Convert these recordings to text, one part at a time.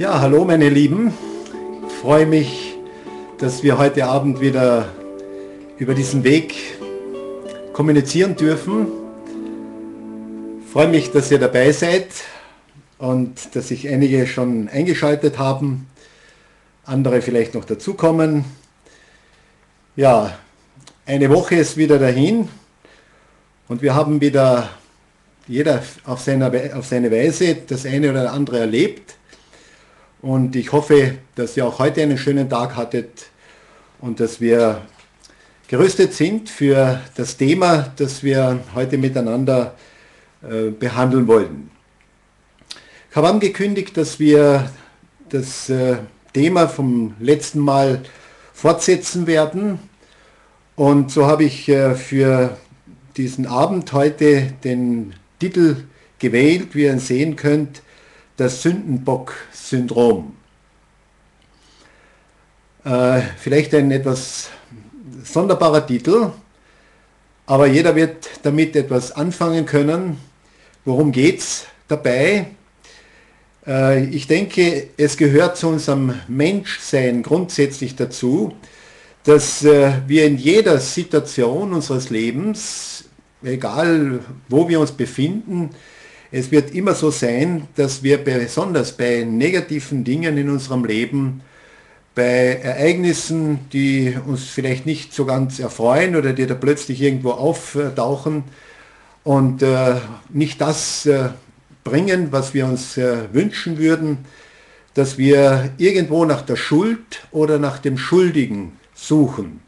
Ja, hallo meine Lieben. Ich freue mich, dass wir heute Abend wieder über diesen Weg kommunizieren dürfen. Ich freue mich, dass ihr dabei seid und dass sich einige schon eingeschaltet haben, andere vielleicht noch dazukommen. Ja, eine Woche ist wieder dahin und wir haben wieder jeder auf, seiner, auf seine Weise das eine oder andere erlebt. Und ich hoffe, dass ihr auch heute einen schönen Tag hattet und dass wir gerüstet sind für das Thema, das wir heute miteinander äh, behandeln wollen. Ich habe angekündigt, dass wir das äh, Thema vom letzten Mal fortsetzen werden. Und so habe ich äh, für diesen Abend heute den Titel gewählt, wie ihr sehen könnt, das Sündenbock-Syndrom. Äh, vielleicht ein etwas sonderbarer Titel, aber jeder wird damit etwas anfangen können. Worum geht es dabei? Äh, ich denke, es gehört zu unserem Menschsein grundsätzlich dazu, dass äh, wir in jeder Situation unseres Lebens, egal wo wir uns befinden, es wird immer so sein, dass wir besonders bei negativen Dingen in unserem Leben, bei Ereignissen, die uns vielleicht nicht so ganz erfreuen oder die da plötzlich irgendwo auftauchen und äh, nicht das äh, bringen, was wir uns äh, wünschen würden, dass wir irgendwo nach der Schuld oder nach dem Schuldigen suchen.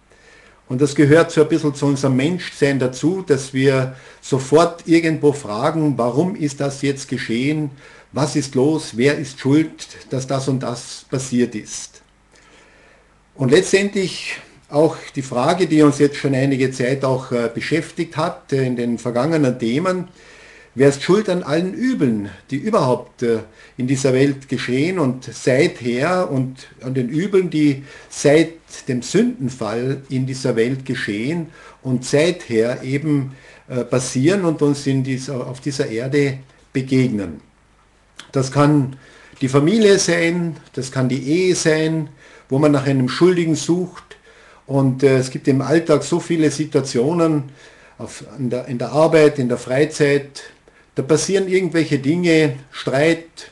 Und das gehört so ein bisschen zu unserem Menschsein dazu, dass wir sofort irgendwo fragen, warum ist das jetzt geschehen? Was ist los? Wer ist schuld, dass das und das passiert ist? Und letztendlich auch die Frage, die uns jetzt schon einige Zeit auch äh, beschäftigt hat äh, in den vergangenen Themen, wer ist schuld an allen Übeln, die überhaupt äh, in dieser Welt geschehen und seither und an den Übeln, die seit dem Sündenfall in dieser Welt geschehen und seither eben äh, passieren und uns dieser, auf dieser Erde begegnen. Das kann die Familie sein, das kann die Ehe sein, wo man nach einem Schuldigen sucht. Und äh, es gibt im Alltag so viele Situationen in, der, in der Arbeit, in der Freizeit, da passieren irgendwelche Dinge, Streit,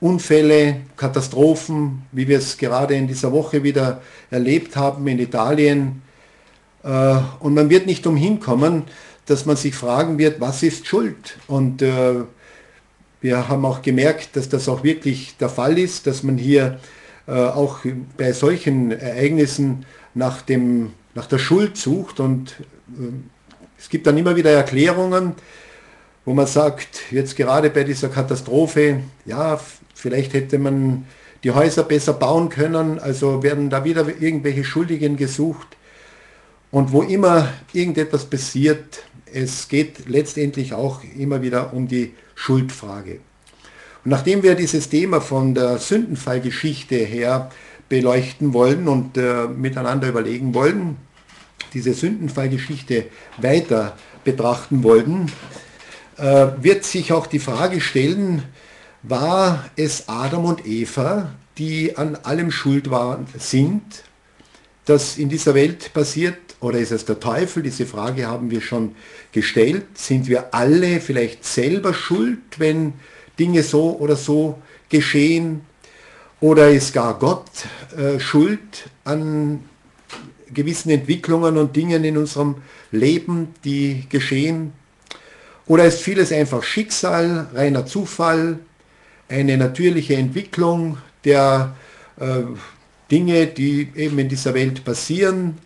Unfälle, Katastrophen, wie wir es gerade in dieser Woche wieder erlebt haben in Italien. Äh, und man wird nicht umhin kommen, dass man sich fragen wird, was ist Schuld? Und äh, wir haben auch gemerkt, dass das auch wirklich der Fall ist, dass man hier äh, auch bei solchen Ereignissen nach, dem, nach der Schuld sucht. Und es gibt dann immer wieder Erklärungen, wo man sagt, jetzt gerade bei dieser Katastrophe, ja, Vielleicht hätte man die Häuser besser bauen können, also werden da wieder irgendwelche Schuldigen gesucht. Und wo immer irgendetwas passiert, es geht letztendlich auch immer wieder um die Schuldfrage. Und nachdem wir dieses Thema von der Sündenfallgeschichte her beleuchten wollen und äh, miteinander überlegen wollen, diese Sündenfallgeschichte weiter betrachten wollen, äh, wird sich auch die Frage stellen, war es Adam und Eva, die an allem schuld waren, sind, das in dieser Welt passiert? Oder ist es der Teufel? Diese Frage haben wir schon gestellt. Sind wir alle vielleicht selber schuld, wenn Dinge so oder so geschehen? Oder ist gar Gott äh, schuld an gewissen Entwicklungen und Dingen in unserem Leben, die geschehen? Oder ist vieles einfach Schicksal, reiner Zufall, eine natürliche Entwicklung der äh, Dinge, die eben in dieser Welt passieren.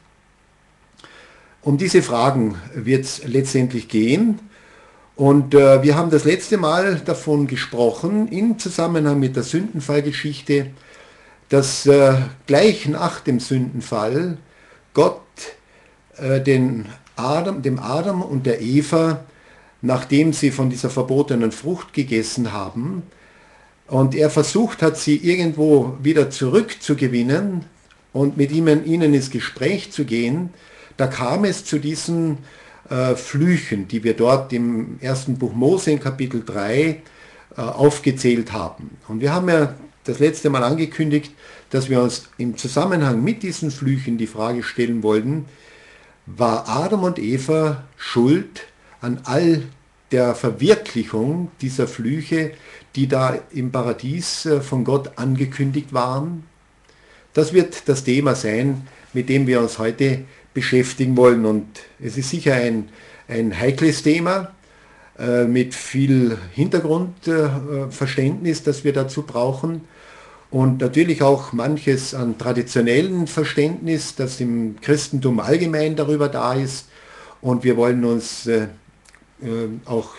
Um diese Fragen wird es letztendlich gehen. Und äh, wir haben das letzte Mal davon gesprochen, im Zusammenhang mit der Sündenfallgeschichte, dass äh, gleich nach dem Sündenfall Gott äh, den Adam, dem Adam und der Eva, nachdem sie von dieser verbotenen Frucht gegessen haben, und er versucht hat, sie irgendwo wieder zurückzugewinnen und mit ihnen, ihnen ins Gespräch zu gehen. Da kam es zu diesen äh, Flüchen, die wir dort im ersten Buch Mose in Kapitel 3 äh, aufgezählt haben. Und wir haben ja das letzte Mal angekündigt, dass wir uns im Zusammenhang mit diesen Flüchen die Frage stellen wollten, war Adam und Eva schuld an all der Verwirklichung dieser Flüche, die da im Paradies äh, von Gott angekündigt waren? Das wird das Thema sein, mit dem wir uns heute beschäftigen wollen. Und es ist sicher ein, ein heikles Thema äh, mit viel Hintergrundverständnis, äh, das wir dazu brauchen. Und natürlich auch manches an traditionellen Verständnis, das im Christentum allgemein darüber da ist. Und wir wollen uns äh, auch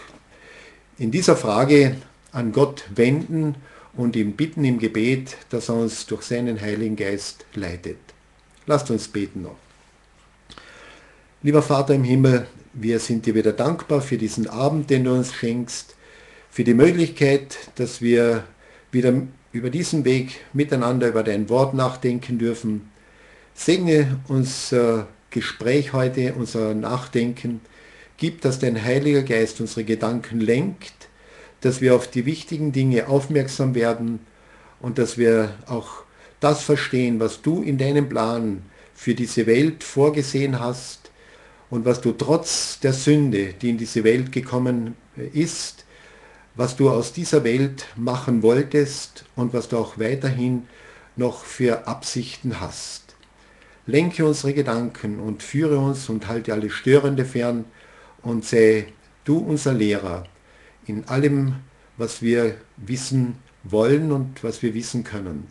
in dieser Frage an Gott wenden und ihm bitten im Gebet, dass er uns durch seinen Heiligen Geist leitet. Lasst uns beten noch. Lieber Vater im Himmel, wir sind dir wieder dankbar für diesen Abend, den du uns schenkst, für die Möglichkeit, dass wir wieder über diesen Weg miteinander über dein Wort nachdenken dürfen. Segne unser Gespräch heute, unser Nachdenken. Gib, dass dein Heiliger Geist unsere Gedanken lenkt dass wir auf die wichtigen Dinge aufmerksam werden und dass wir auch das verstehen, was du in deinem Plan für diese Welt vorgesehen hast und was du trotz der Sünde, die in diese Welt gekommen ist, was du aus dieser Welt machen wolltest und was du auch weiterhin noch für Absichten hast. Lenke unsere Gedanken und führe uns und halte alle Störende fern und sei du unser Lehrer in allem, was wir wissen wollen und was wir wissen können.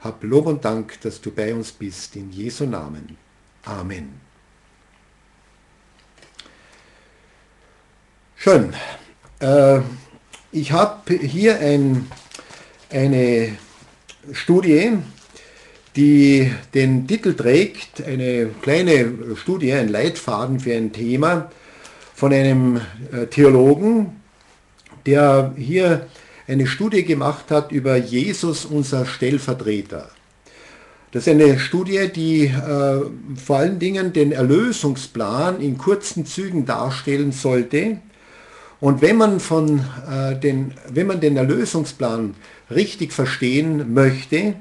Hab Lob und Dank, dass du bei uns bist, in Jesu Namen. Amen. Schön. Äh, ich habe hier ein, eine Studie, die den Titel trägt, eine kleine Studie, ein Leitfaden für ein Thema von einem äh, Theologen, der hier eine Studie gemacht hat über Jesus, unser Stellvertreter. Das ist eine Studie, die äh, vor allen Dingen den Erlösungsplan in kurzen Zügen darstellen sollte. Und wenn man, von, äh, den, wenn man den Erlösungsplan richtig verstehen möchte,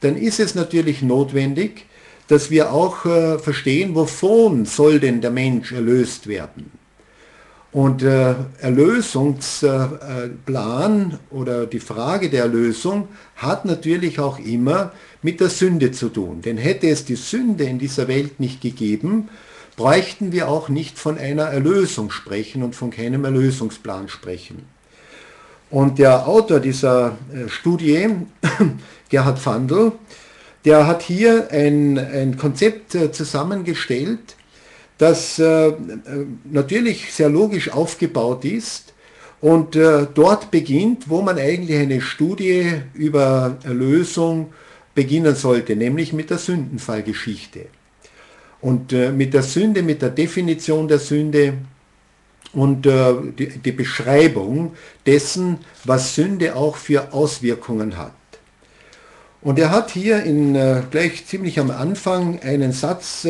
dann ist es natürlich notwendig, dass wir auch äh, verstehen, wovon soll denn der Mensch erlöst werden. Und der Erlösungsplan oder die Frage der Erlösung hat natürlich auch immer mit der Sünde zu tun. Denn hätte es die Sünde in dieser Welt nicht gegeben, bräuchten wir auch nicht von einer Erlösung sprechen und von keinem Erlösungsplan sprechen. Und der Autor dieser äh, Studie, Gerhard Vandl, der hat hier ein, ein Konzept äh, zusammengestellt, das äh, natürlich sehr logisch aufgebaut ist und äh, dort beginnt, wo man eigentlich eine Studie über Erlösung beginnen sollte, nämlich mit der Sündenfallgeschichte. Und äh, mit der Sünde, mit der Definition der Sünde und die, Beschreibung dessen, was Sünde auch für Auswirkungen hat. Und er hat hier in, gleich ziemlich am Anfang einen Satz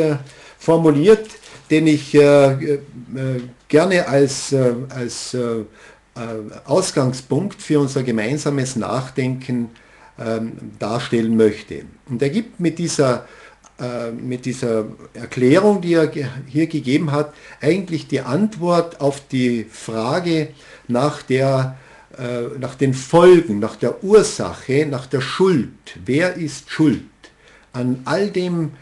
formuliert, den ich äh, äh, gerne als, äh, als Ausgangspunkt für unser gemeinsames Nachdenken ähm, darstellen möchte. Und er gibt mit dieser, mit dieser Erklärung, die er hier gegeben hat, eigentlich die Antwort auf die Frage nach, der, nach den Folgen, nach der Ursache, nach der Schuld. Wer ist schuld an all den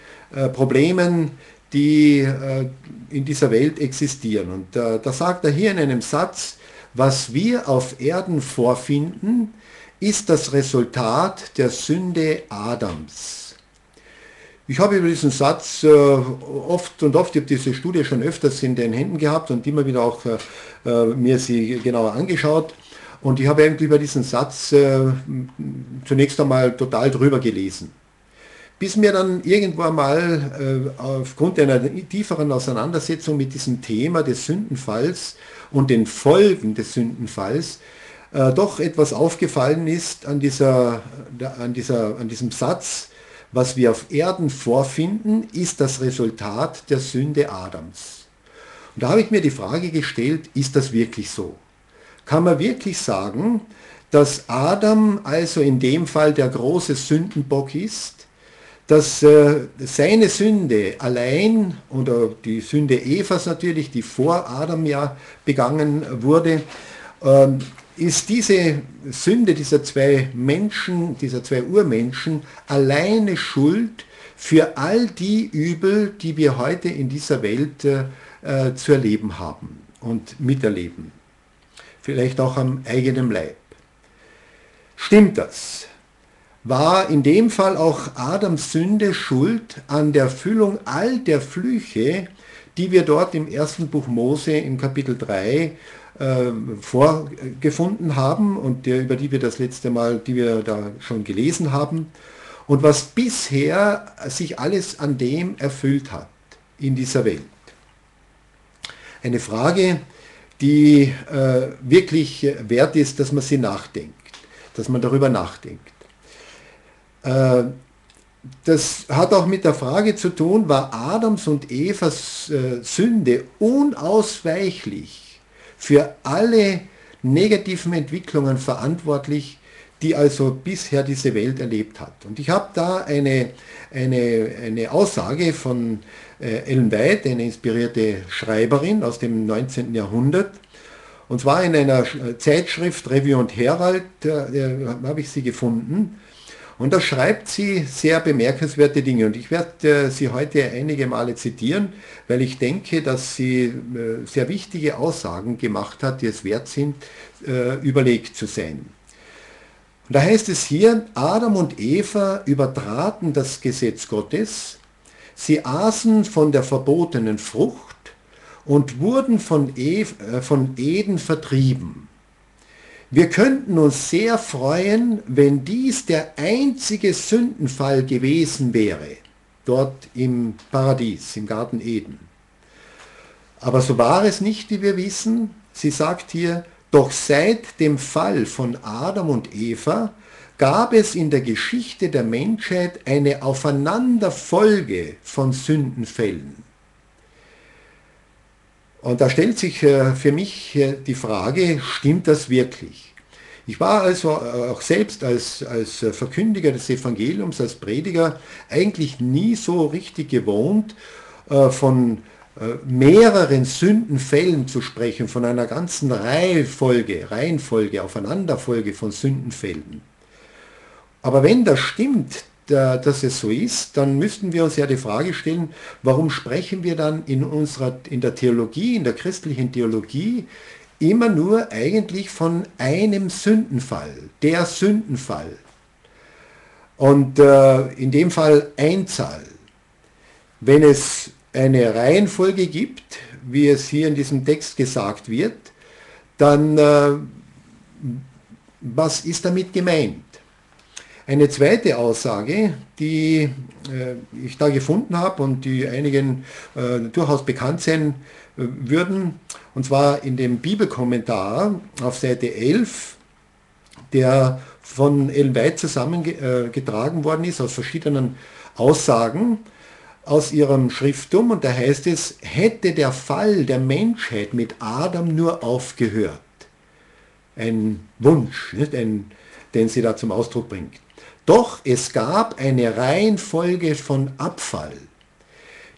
Problemen, die äh, in dieser Welt existieren. Und äh, da sagt er hier in einem Satz, was wir auf Erden vorfinden, ist das Resultat der Sünde Adams. Ich habe über diesen Satz äh, oft und oft, ich habe diese Studie schon öfters in den Händen gehabt und immer wieder auch äh, äh mir sie genauer angeschaut. Und ich habe eigentlich über diesen Satz äh, zunächst einmal total drüber gelesen bis mir dann irgendwann mal äh, aufgrund einer tieferen Auseinandersetzung mit diesem Thema des Sündenfalls und den Folgen des Sündenfalls äh, doch etwas aufgefallen ist an, dieser, an, dieser, an diesem Satz, was wir auf Erden vorfinden, ist das Resultat der Sünde Adams. Und da habe ich mir die Frage gestellt, ist das wirklich so? Kann man wirklich sagen, dass Adam also in dem Fall der große Sündenbock ist, dass äh, seine Sünde allein oder die Sünde Evas natürlich, die vor Adam ja begangen wurde, äh, ist diese Sünde dieser zwei Menschen, dieser zwei Urmenschen alleine schuld für all die Übel, die wir heute in dieser Welt äh, äh, zu erleben haben und miterleben. Vielleicht auch am eigenen Leib. Stimmt das? War in dem Fall auch Adams Sünde schuld an der Erfüllung all der Flüche, die wir dort im ersten Buch Mose im Kapitel 3 äh, vorgefunden haben und der, über die wir das letzte Mal, die wir da schon gelesen haben und was bisher sich alles an dem erfüllt hat in dieser Welt. Eine Frage, die äh, wirklich wert ist, dass man sie nachdenkt, dass man darüber nachdenkt. Äh, das hat auch mit der Frage zu tun, war Adams und Evas äh, Sünde unausweichlich für alle negativen Entwicklungen verantwortlich, die also bisher diese Welt erlebt hat. Und ich habe da eine, eine, eine Aussage von äh, Ellen White, eine inspirierte Schreiberin aus dem 19. Jahrhundert. Und zwar in einer Zeitschrift Review und Herald äh, habe ich sie gefunden. Und da schreibt sie sehr bemerkenswerte Dinge. Und ich werde äh, sie heute einige Male zitieren, weil ich denke, dass sie äh, sehr wichtige Aussagen gemacht hat, die es wert sind, äh, überlegt zu sein. Und da heißt es hier, Adam und Eva übertraten das Gesetz Gottes, sie aßen von der verbotenen Frucht und wurden von, Eden vertrieben. Wir könnten uns sehr freuen, wenn dies der einzige Sündenfall gewesen wäre, dort im Paradies, im Garten Eden. Aber so war es nicht, wie wir wissen. Sie sagt hier, doch seit dem Fall von Adam und Eva gab es in der Geschichte der Menschheit eine Aufeinanderfolge von Sündenfällen. Und da stellt sich äh, für mich die Frage, stimmt das wirklich? Ich war also äh, auch selbst als, als Verkündiger des Evangeliums, als Prediger, eigentlich nie so richtig gewohnt, äh, von äh, mehreren Sündenfällen zu sprechen, von einer ganzen Reihenfolge, Reihenfolge, Aufeinanderfolge von Sündenfällen. Aber wenn das stimmt, dass es so ist, dann müssten wir uns ja die Frage stellen, warum sprechen wir dann in unserer, in der Theologie, in der christlichen Theologie, immer nur eigentlich von einem Sündenfall, der Sündenfall. Und äh, in dem Fall Einzahl. Wenn es eine Reihenfolge gibt, wie es hier in diesem Text gesagt wird, dann äh, was ist damit gemeint? Eine zweite Aussage, die äh, ich da gefunden habe und die einigen äh, durchaus bekannt sein äh, würden, und zwar in dem Bibelkommentar auf Seite 11, der von Ellen White zusammengetragen äh, worden ist aus verschiedenen Aussagen aus ihrem Schriftum und da heißt es, hätte der Fall der Menschheit mit Adam nur aufgehört. Ein Wunsch, nicht? Ein, den sie da zum Ausdruck bringt. Doch es gab eine Reihenfolge von Abfall.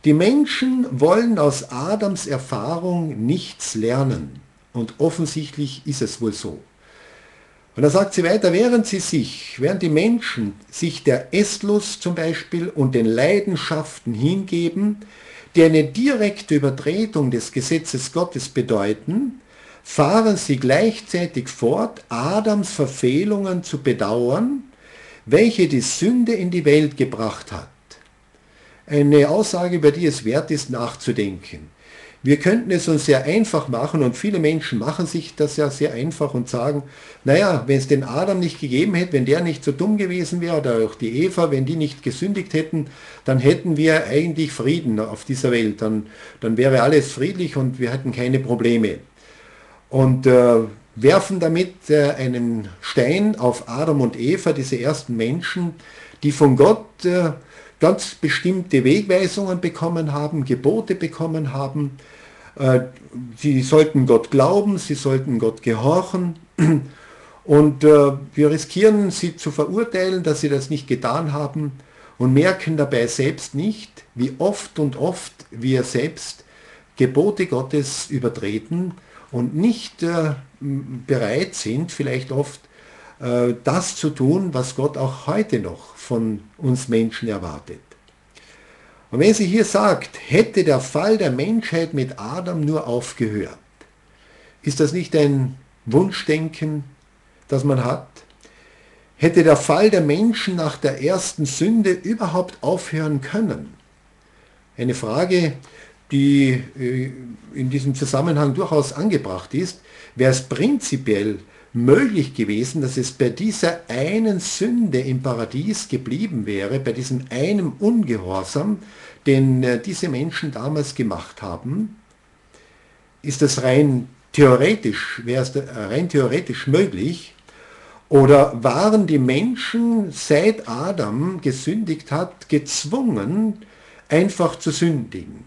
Die Menschen wollen aus Adams Erfahrung nichts lernen und offensichtlich ist es wohl so. Und da sagt sie weiter, während sie sich, während die Menschen sich der Esslust zum Beispiel und den Leidenschaften hingeben, die eine direkte Übertretung des Gesetzes Gottes bedeuten, fahren sie gleichzeitig fort, Adams Verfehlungen zu bedauern, welche die Sünde in die Welt gebracht hat. Eine Aussage, über die es wert ist nachzudenken. Wir könnten es uns sehr einfach machen und viele Menschen machen sich das ja sehr einfach und sagen, naja, wenn es den Adam nicht gegeben hätte, wenn der nicht so dumm gewesen wäre oder auch die Eva, wenn die nicht gesündigt hätten, dann hätten wir eigentlich Frieden auf dieser Welt. Dann, dann wäre alles friedlich und wir hätten keine Probleme. Und äh, werfen damit äh, einen Stein auf Adam und Eva, diese ersten Menschen, die von Gott äh, ganz bestimmte Wegweisungen bekommen haben, Gebote bekommen haben, äh, sie sollten Gott glauben, sie sollten Gott gehorchen. Und äh, wir riskieren sie zu verurteilen, dass sie das nicht getan haben und merken dabei selbst nicht, wie oft und oft wir selbst Gebote Gottes übertreten und nicht äh, bereit sind, vielleicht oft äh, das zu tun, was Gott auch heute noch von uns Menschen erwartet. Und wenn sie hier sagt, hätte der Fall der Menschheit mit Adam nur aufgehört, ist das nicht ein Wunschdenken, das man hat? Hätte der Fall der Menschen nach der ersten Sünde überhaupt aufhören können? Eine Frage, die äh, in diesem Zusammenhang durchaus angebracht ist, wäre es prinzipiell möglich gewesen, dass es bei dieser einen Sünde im Paradies geblieben wäre, bei diesem einen Ungehorsam, den äh, diese Menschen damals gemacht haben, ist das rein theoretisch, wäre es rein theoretisch möglich, oder waren die Menschen, seit Adam gesündigt hat, gezwungen, einfach zu sündigen?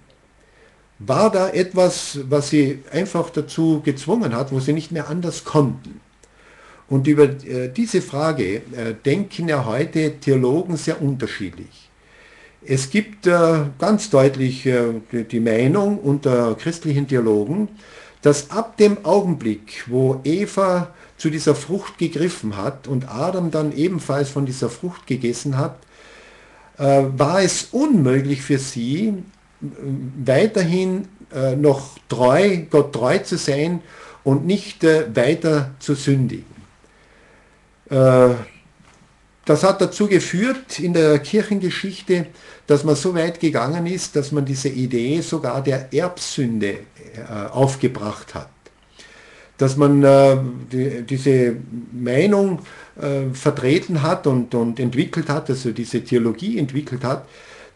War da etwas, was sie einfach dazu gezwungen hat, wo sie nicht mehr anders konnten? Und über äh, diese Frage äh, denken ja heute Theologen sehr unterschiedlich. Es gibt äh, ganz deutlich die Meinung unter christlichen Theologen, dass ab dem Augenblick, wo Eva zu dieser Frucht gegriffen hat und Adam dann ebenfalls von dieser Frucht gegessen hat, war es unmöglich für sie, weiterhin noch treu, Gott treu zu sein und nicht weiter zu sündigen. Äh, das hat dazu geführt in der Kirchengeschichte, dass man so weit gegangen ist, dass man diese Idee sogar der Erbsünde äh, aufgebracht hat. Dass man äh, diese Meinung vertreten hat und, und entwickelt hat, also diese Theologie entwickelt hat,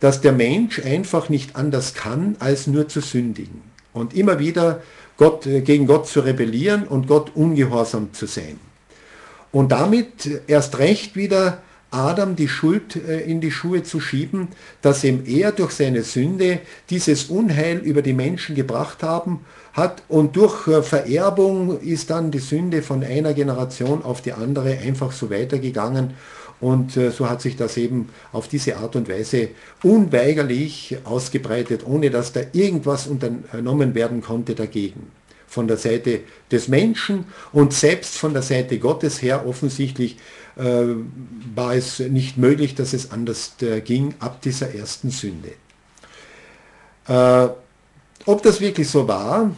dass der Mensch einfach nicht anders kann, als nur zu sündigen. Und immer wieder Gott, gegen Gott zu rebellieren und Gott ungehorsam zu sein und damit erst recht wieder Adam die Schuld äh, in die Schuhe zu schieben, dass ihm er durch seine Sünde dieses Unheil über die Menschen gebracht haben hat und durch äh, Vererbung ist dann die Sünde von einer Generation auf die andere einfach so weitergegangen und äh, so hat sich das eben auf diese Art und Weise unweigerlich ausgebreitet, ohne dass da irgendwas unternommen werden konnte dagegen von der Seite des Menschen und selbst von der Seite Gottes her offensichtlich äh, war es nicht möglich, dass es anders äh, ging ab dieser ersten Sünde. Äh, ob das wirklich so war,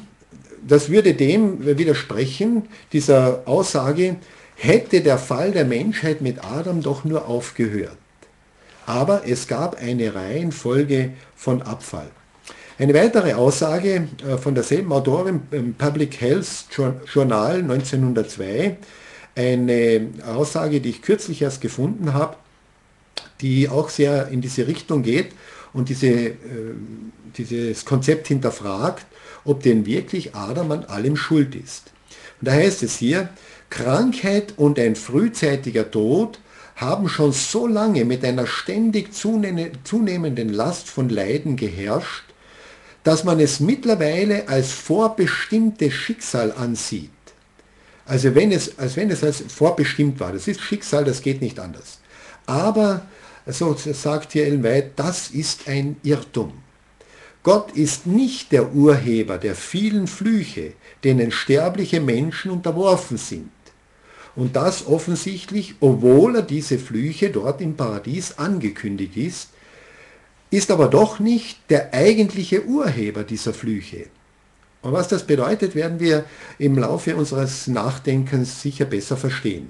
das würde dem widersprechen, dieser Aussage, hätte der Fall der Menschheit mit Adam doch nur aufgehört. Aber es gab eine Reihenfolge von Abfall. Eine weitere Aussage äh, von derselben Autorin im Public Health Journal 1902, eine Aussage, die ich kürzlich erst gefunden habe, die auch sehr in diese Richtung geht und diese, äh, dieses Konzept hinterfragt, ob denn wirklich Adam an allem schuld ist. Und da heißt es hier, Krankheit und ein frühzeitiger Tod haben schon so lange mit einer ständig zunehmenden Last von Leiden geherrscht, dass man es mittlerweile als vorbestimmtes Schicksal ansieht. Also wenn es, als wenn es als vorbestimmt war. Das ist Schicksal, das geht nicht anders. Aber, so sagt hier Ellen White, das ist ein Irrtum. Gott ist nicht der Urheber der vielen Flüche, denen sterbliche Menschen unterworfen sind. Und das offensichtlich, obwohl er diese Flüche dort im Paradies angekündigt ist, ist aber doch nicht der eigentliche Urheber dieser Flüche. Und was das bedeutet, werden wir im Laufe unseres Nachdenkens sicher besser verstehen.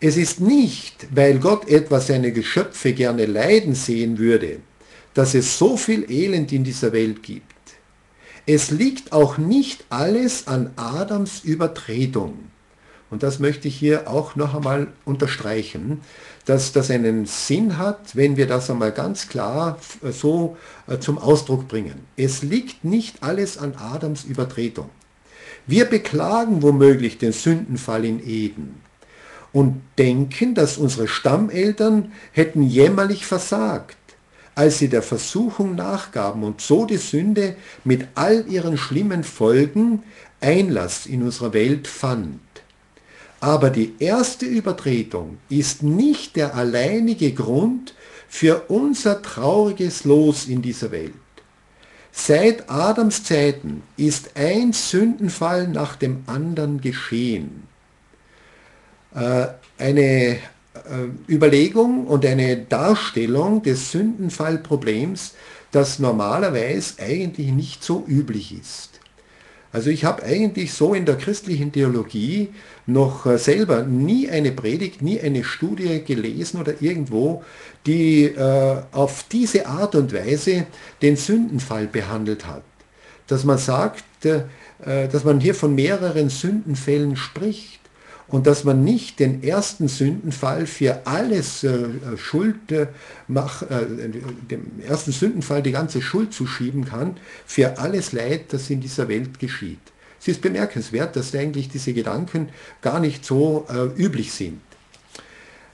Es ist nicht, weil Gott etwa seine Geschöpfe gerne leiden sehen würde, dass es so viel Elend in dieser Welt gibt. Es liegt auch nicht alles an Adams Übertretung. Und das möchte ich hier auch noch einmal unterstreichen dass das einen Sinn hat, wenn wir das einmal ganz klar so äh, zum Ausdruck bringen. Es liegt nicht alles an Adams Übertretung. Wir beklagen womöglich den Sündenfall in Eden und denken, dass unsere Stammeltern hätten jämmerlich versagt, als sie der Versuchung nachgaben und so die Sünde mit all ihren schlimmen Folgen Einlass in unserer Welt fand. Aber die erste Übertretung ist nicht der alleinige Grund für unser trauriges Los in dieser Welt. Seit Adams Zeiten ist ein Sündenfall nach dem anderen geschehen. Äh, eine äh, Überlegung und eine Darstellung des Sündenfallproblems, das normalerweise eigentlich nicht so üblich ist. Also ich habe eigentlich so in der christlichen Theologie noch äh, selber nie eine Predigt, nie eine Studie gelesen oder irgendwo, die äh, auf diese Art und Weise den Sündenfall behandelt hat. Dass man sagt, äh, dass man hier von mehreren Sündenfällen spricht und dass man nicht den ersten Sündenfall für alles äh, Schuld äh, mach, äh, dem ersten Sündenfall die ganze Schuld zuschieben kann für alles Leid, das in dieser Welt geschieht. Es ist bemerkenswert, dass eigentlich diese Gedanken gar nicht so äh, üblich sind.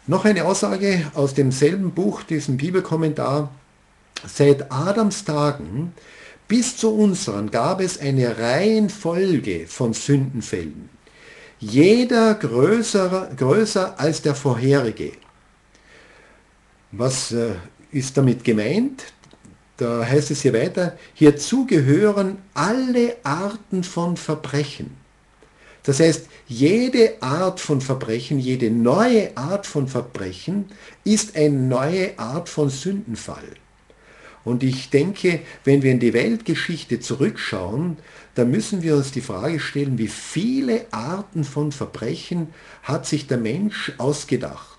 Noch eine Aussage aus demselben Buch, diesem Bibelkommentar. Seit Adams Tagen bis zu unseren gab es eine Reihenfolge von Sündenfällen jeder größer, größer als der vorherige. Was äh, ist damit gemeint? Da heißt es hier weiter, hierzu gehören alle Arten von Verbrechen. Das heißt, jede Art von Verbrechen, jede neue Art von Verbrechen ist eine neue Art von Sündenfall. Und ich denke, wenn wir in die Weltgeschichte zurückschauen, dann müssen wir uns die Frage stellen, wie viele Arten von Verbrechen hat sich der Mensch ausgedacht.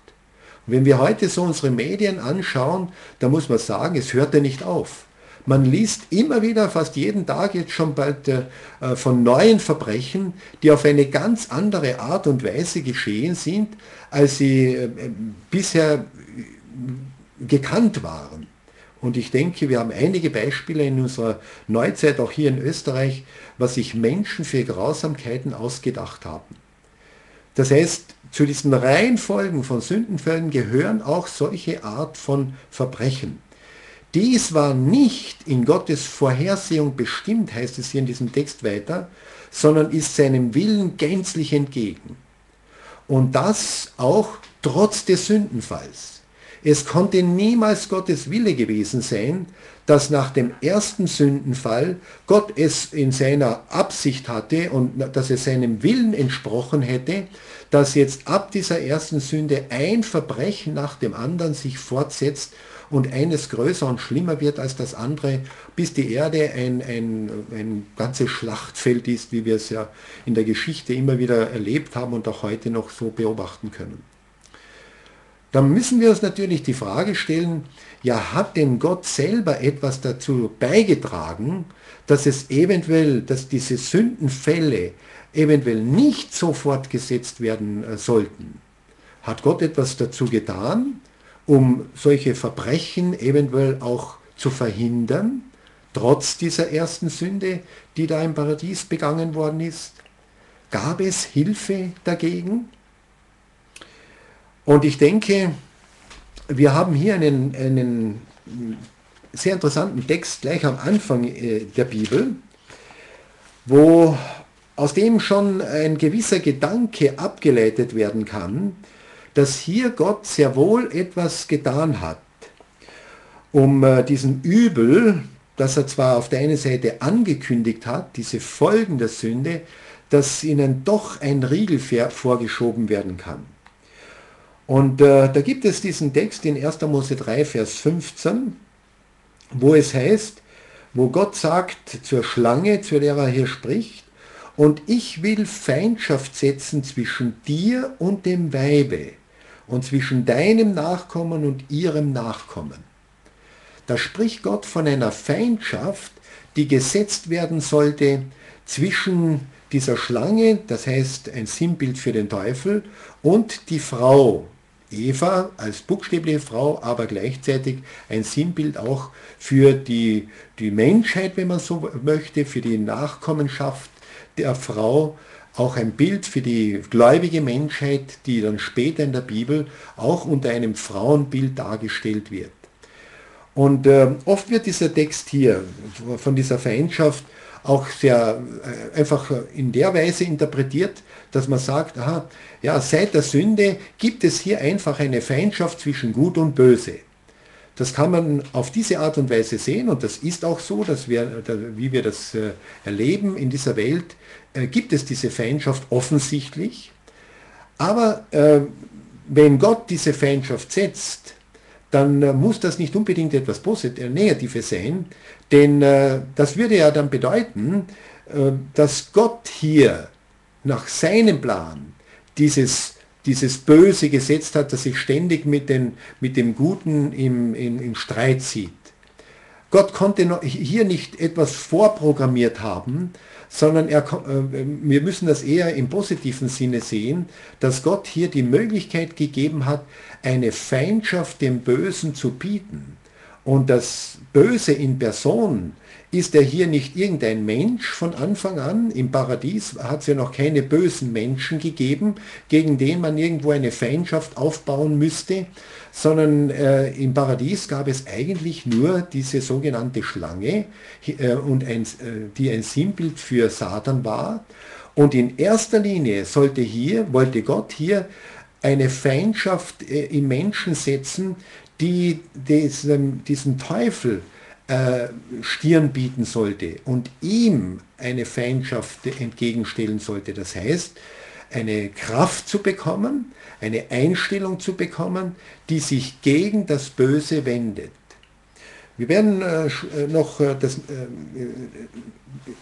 Und wenn wir heute so unsere Medien anschauen, dann muss man sagen, es hört ja nicht auf. Man liest immer wieder, fast jeden Tag jetzt schon bald äh, von neuen Verbrechen, die auf eine ganz andere Art und Weise geschehen sind, als sie äh, bisher gekannt waren. Und ich denke, wir haben einige Beispiele in unserer Neuzeit, auch hier in Österreich, was sich Menschen für Grausamkeiten ausgedacht haben. Das heißt, zu diesen Reihenfolgen von Sündenfällen gehören auch solche Art von Verbrechen. Dies war nicht in Gottes Vorhersehung bestimmt, heißt es hier in diesem Text weiter, sondern ist seinem Willen gänzlich entgegen. Und das auch trotz des Sündenfalls. Es konnte niemals Gottes Wille gewesen sein, dass nach dem ersten Sündenfall Gott es in seiner Absicht hatte und dass es seinem Willen entsprochen hätte, dass jetzt ab dieser ersten Sünde ein Verbrechen nach dem anderen sich fortsetzt und eines größer und schlimmer wird als das andere, bis die Erde ein, ein, ein ganzes Schlachtfeld ist, wie wir es ja in der Geschichte immer wieder erlebt haben und auch heute noch so beobachten können dann müssen wir uns natürlich die Frage stellen, ja, hat denn Gott selber etwas dazu beigetragen, dass es eventuell, dass diese Sündenfälle eventuell nicht so fortgesetzt werden äh, sollten? Hat Gott etwas dazu getan, um solche Verbrechen eventuell auch zu verhindern, trotz dieser ersten Sünde, die da im Paradies begangen worden ist? Gab es Hilfe dagegen? Und ich denke, wir haben hier einen, einen sehr interessanten Text gleich am Anfang äh, der Bibel, wo aus dem schon ein gewisser Gedanke abgeleitet werden kann, dass hier Gott sehr wohl etwas getan hat, um äh, diesem Übel, das er zwar auf der einen Seite angekündigt hat, diese Folgen der Sünde, dass ihnen doch ein Riegel vorgeschoben werden kann. Und äh, da gibt es diesen Text in 1. Mose 3, Vers 15, wo es heißt, wo Gott sagt zur Schlange, zu der er hier spricht, und ich will Feindschaft setzen zwischen dir und dem Weibe und zwischen deinem Nachkommen und ihrem Nachkommen. Da spricht Gott von einer Feindschaft, die gesetzt werden sollte zwischen dieser Schlange, das heißt ein Sinnbild für den Teufel, und die Frau, Eva als buchstäbliche Frau, aber gleichzeitig ein Sinnbild auch für die, die Menschheit, wenn man so möchte, für die Nachkommenschaft der Frau, auch ein Bild für die gläubige Menschheit, die dann später in der Bibel auch unter einem Frauenbild dargestellt wird. Und äh, oft wird dieser Text hier von dieser Feindschaft auch sehr äh, einfach in der Weise interpretiert, dass man sagt, aha, ja, seit der Sünde gibt es hier einfach eine Feindschaft zwischen Gut und Böse. Das kann man auf diese Art und Weise sehen und das ist auch so, dass wir, wie wir das äh, erleben in dieser Welt, äh, gibt es diese Feindschaft offensichtlich. Aber äh, wenn Gott diese Feindschaft setzt, dann muss das nicht unbedingt etwas Positives, Negatives sein, denn das würde ja dann bedeuten, dass Gott hier nach seinem Plan dieses dieses Böse gesetzt hat, das sich ständig mit, den, mit dem Guten im, im, im Streit sieht. Gott konnte hier nicht etwas vorprogrammiert haben, sondern er, äh, wir müssen das eher im positiven Sinne sehen, dass Gott hier die Möglichkeit gegeben hat, eine Feindschaft dem Bösen zu bieten. Und das Böse in Person ist er hier nicht irgendein Mensch von Anfang an. Im Paradies hat es ja noch keine bösen Menschen gegeben, gegen den man irgendwo eine Feindschaft aufbauen müsste, sondern äh, im Paradies gab es eigentlich nur diese sogenannte Schlange, äh, und ein, äh, die ein Sinnbild für Satan war. Und in erster Linie sollte hier, wollte Gott hier eine Feindschaft äh, im Menschen setzen, die diesem, diesen Teufel äh, Stirn bieten sollte und ihm eine Feindschaft entgegenstellen sollte. Das heißt, eine Kraft zu bekommen, eine Einstellung zu bekommen, die sich gegen das Böse wendet. Wir werden äh, äh noch äh, das,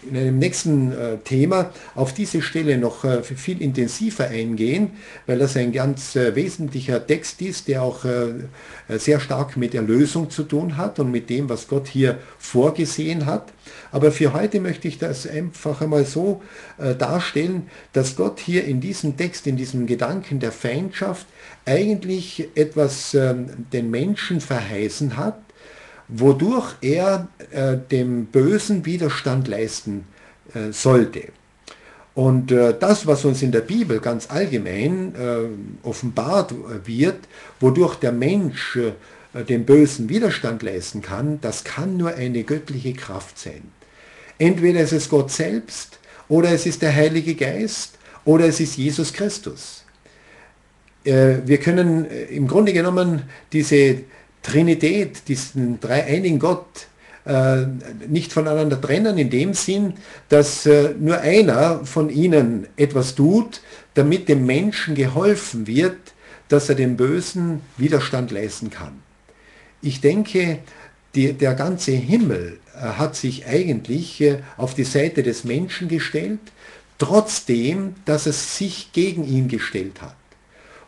in einem nächsten Thema auf diese Stelle noch viel intensiver eingehen, weil das ein ganz wesentlicher Text ist, der auch sehr stark mit Erlösung zu tun hat und mit dem, was Gott hier vorgesehen hat. Aber für heute möchte ich das einfach einmal so darstellen, dass Gott hier in diesem Text, in diesem Gedanken der Feindschaft eigentlich etwas ähm, den Menschen verheißen hat, wodurch er äh, dem Bösen Widerstand leisten äh, sollte. Und äh, das, was uns in der Bibel ganz allgemein äh, offenbart wird, wodurch der Mensch äh, dem Bösen Widerstand leisten kann, das kann nur eine göttliche Kraft sein. Entweder ist es Gott selbst, oder es ist der Heilige Geist, oder es ist Jesus Christus. Äh, wir können im Grunde genommen diese Trinität, diesen dreieinigen Gott, äh, nicht voneinander trennen, in dem Sinn, dass äh, nur einer von ihnen etwas tut, damit dem Menschen geholfen wird, dass er dem Bösen Widerstand leisten kann. Ich denke, die, der ganze Himmel äh, hat sich eigentlich auf die Seite des Menschen gestellt, trotzdem, dass es sich gegen ihn gestellt hat.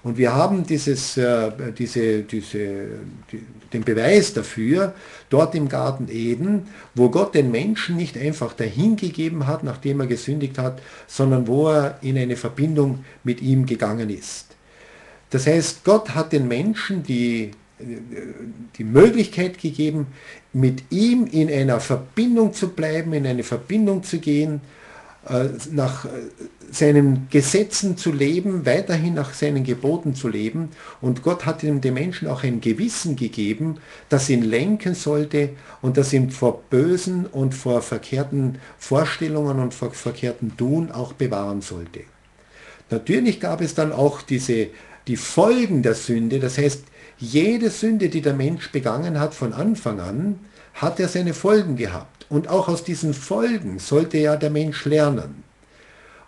Und wir haben dieses, äh, diese, diese, die, den Beweis dafür dort im Garten Eden, wo Gott den Menschen nicht einfach dahingegeben hat, nachdem er gesündigt hat, sondern wo er in eine Verbindung mit ihm gegangen ist. Das heißt, Gott hat den Menschen die, die Möglichkeit gegeben, mit ihm in einer Verbindung zu bleiben, in eine Verbindung zu gehen, äh, nach seinen Gesetzen zu leben, weiterhin nach seinen Geboten zu leben. Und Gott hat dem Menschen auch ein Gewissen gegeben, das ihn lenken sollte und das ihn vor bösen und vor verkehrten Vorstellungen und vor verkehrten Tun auch bewahren sollte. Natürlich gab es dann auch diese, die Folgen der Sünde, das heißt, jede Sünde, die der Mensch begangen hat von Anfang an, hat er seine Folgen gehabt. Und auch aus diesen Folgen sollte ja der Mensch lernen.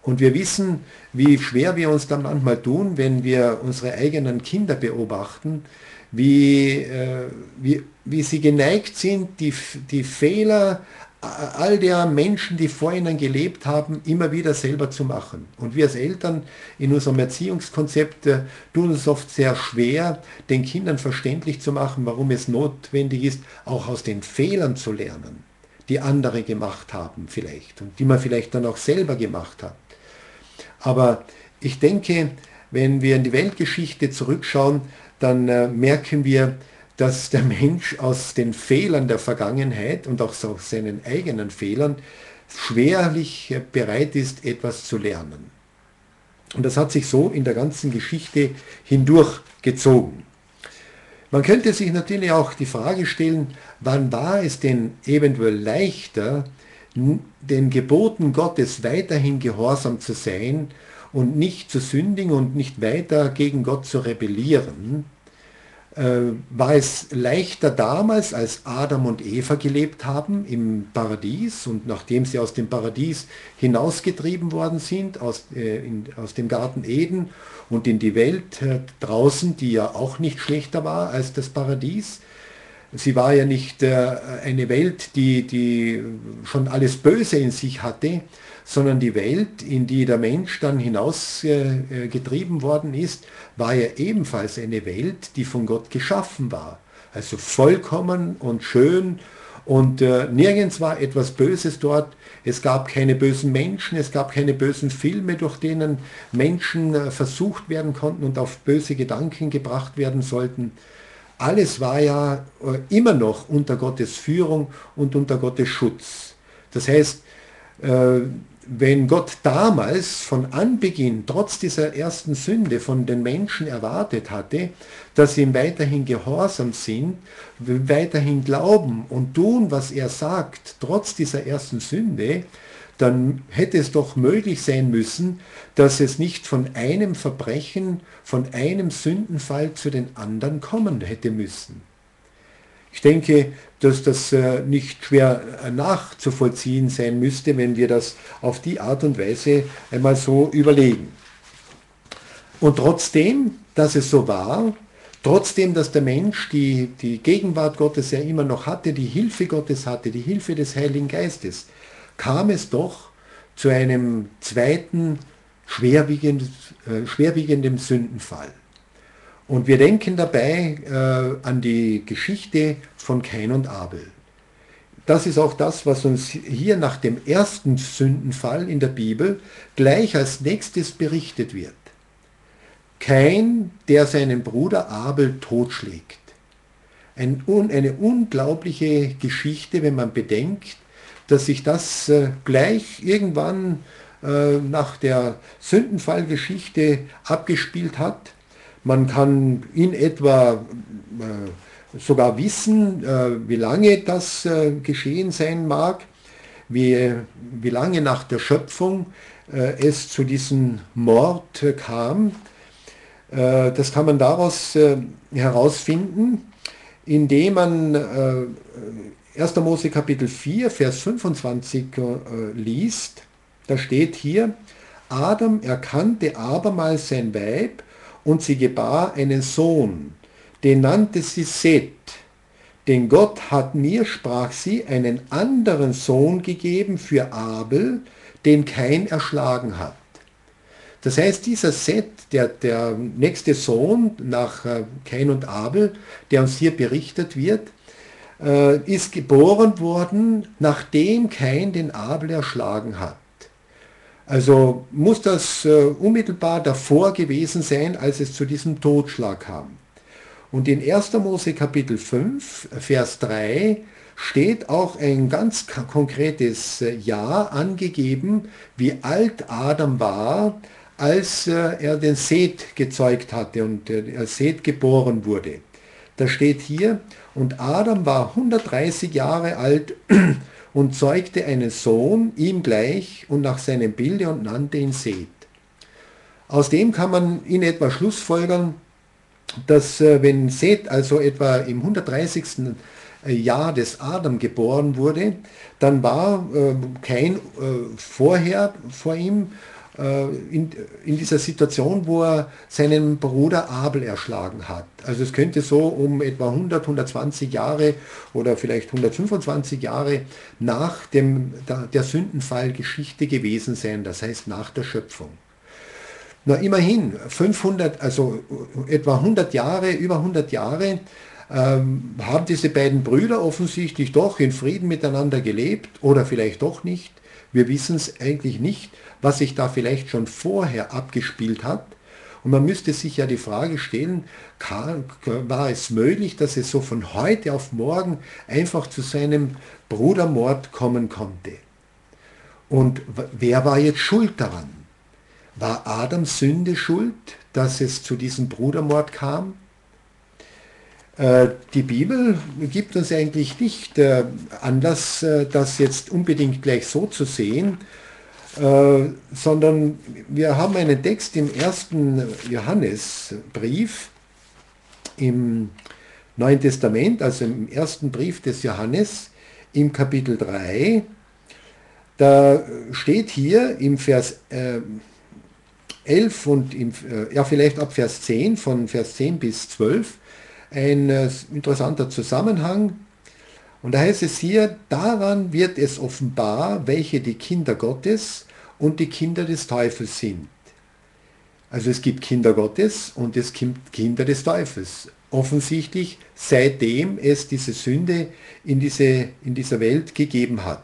Und wir wissen, wie schwer wir uns dann manchmal tun, wenn wir unsere eigenen Kinder beobachten, wie, äh, wie, wie sie geneigt sind, die, die Fehler all der Menschen, die vor ihnen gelebt haben, immer wieder selber zu machen. Und wir als Eltern in unserem Erziehungskonzept äh, tun es oft sehr schwer, den Kindern verständlich zu machen, warum es notwendig ist, auch aus den Fehlern zu lernen, die andere gemacht haben vielleicht und die man vielleicht dann auch selber gemacht hat. Aber ich denke, wenn wir in die Weltgeschichte zurückschauen, dann äh, merken wir, dass der Mensch aus den Fehlern der Vergangenheit und auch aus seinen eigenen Fehlern schwerlich äh, bereit ist, etwas zu lernen. Und das hat sich so in der ganzen Geschichte hindurchgezogen. Man könnte sich natürlich auch die Frage stellen, wann war es denn eventuell leichter, den Geboten Gottes weiterhin gehorsam zu sein und nicht zu sündigen und nicht weiter gegen Gott zu rebellieren, war es leichter damals, als Adam und Eva gelebt haben im Paradies und nachdem sie aus dem Paradies hinausgetrieben worden sind, aus, äh, in, aus dem Garten Eden und in die Welt äh, draußen, die ja auch nicht schlechter war als das Paradies. Sie war ja nicht äh, eine Welt, die, die schon alles Böse in sich hatte, sondern die Welt, in die der Mensch dann hinausgetrieben worden ist, war ja ebenfalls eine Welt, die von Gott geschaffen war. Also vollkommen und schön und äh, nirgends war etwas Böses dort. Es gab keine bösen Menschen, es gab keine bösen Filme, durch denen Menschen äh, versucht werden konnten und auf böse Gedanken gebracht werden sollten. Alles war ja äh, immer noch unter Gottes Führung und unter Gottes Schutz. Das heißt, äh, wenn Gott damals von Anbeginn, trotz dieser ersten Sünde, von den Menschen erwartet hatte, dass sie ihm weiterhin gehorsam sind, weiterhin glauben und tun, was er sagt, trotz dieser ersten Sünde, dann hätte es doch möglich sein müssen, dass es nicht von einem Verbrechen, von einem Sündenfall zu den anderen kommen hätte müssen. Ich denke, dass das äh, nicht schwer äh, nachzuvollziehen sein müsste, wenn wir das auf die Art und Weise einmal so überlegen. Und trotzdem, dass es so war, trotzdem, dass der Mensch die, die Gegenwart Gottes ja immer noch hatte, die Hilfe Gottes hatte, die Hilfe des Heiligen Geistes, kam es doch zu einem zweiten schwerwiegenden, äh, schwerwiegenden Sündenfall. Und wir denken dabei äh, an die Geschichte von Kain und Abel. Das ist auch das, was uns hier nach dem ersten Sündenfall in der Bibel gleich als nächstes berichtet wird. Kain, der seinen Bruder Abel totschlägt. Ein, eine unglaubliche Geschichte, wenn man bedenkt, dass sich das äh, gleich irgendwann äh, nach der Sündenfallgeschichte abgespielt hat man kann in etwa äh, sogar wissen, äh, wie lange das äh, geschehen sein mag, wie, wie lange nach der Schöpfung es zu diesem Mord kam. Das kann man daraus herausfinden, indem man 1. Mose Kapitel 4, Vers 25 liest. Da steht hier, Adam erkannte abermals sein Weib und sie gebar einen Sohn, den nannte sie Seth. Denn Gott hat mir, sprach sie, einen anderen Sohn gegeben für Abel, den kein erschlagen hat. Das heißt, dieser Seth, der, der nächste Sohn nach äh, Kain und Abel, der uns hier berichtet wird, äh, ist geboren worden, nachdem Kain den Abel erschlagen hat. Also muss das äh, unmittelbar davor gewesen sein, als es zu diesem Totschlag kam. Und in 1. Mose Kapitel 5, Vers 3 steht auch ein ganz konkretes äh, Jahr angegeben, wie alt Adam war, als äh, er den Seth gezeugt hatte und der Seth geboren wurde. Da steht hier, und Adam war 130 Jahre alt und zeugte einen Sohn ihm gleich und nach seinem Bilde und nannte ihn Seth. Aus dem kann man in etwa schlussfolgern, dass äh, wenn Seth also etwa im 130. Äh, Jahr des Adam geboren wurde, dann war äh, kein vorher vor ihm in, in dieser Situation, wo er seinen Bruder Abel erschlagen hat. Also es könnte so um etwa 100, 120 Jahre oder vielleicht 125 Jahre nach dem, der, der Sündenfallgeschichte gewesen sein, das heißt nach der Schöpfung. Na immerhin, 500, also etwa 100 Jahre, über 100 Jahre ähm, haben diese beiden Brüder offensichtlich doch in Frieden miteinander gelebt oder vielleicht doch nicht. Wir wissen es eigentlich nicht was sich da vielleicht schon vorher abgespielt hat. Und man müsste sich ja die Frage stellen, war es möglich, dass es so von heute auf morgen einfach zu seinem Brudermord kommen konnte? Und wer war jetzt schuld daran? War Adams Sünde schuld, dass es zu diesem Brudermord kam? Äh, die Bibel gibt uns eigentlich nicht äh, Anlass, äh, das jetzt unbedingt gleich so zu sehen, sondern wir haben einen Text im ersten Johannesbrief im Neuen Testament, also im ersten Brief des Johannes im Kapitel 3. Da steht hier im Vers 11 und im, ja vielleicht ab Vers 10, von Vers 10 bis 12, ein äh, interessanter Zusammenhang. Und da heißt es hier, daran wird es offenbar, welche die Kinder Gottes und die Kinder des Teufels sind. Also es gibt Kinder Gottes und es gibt Kinder des Teufels. Offensichtlich seitdem es diese Sünde in, diese, in dieser Welt gegeben hat.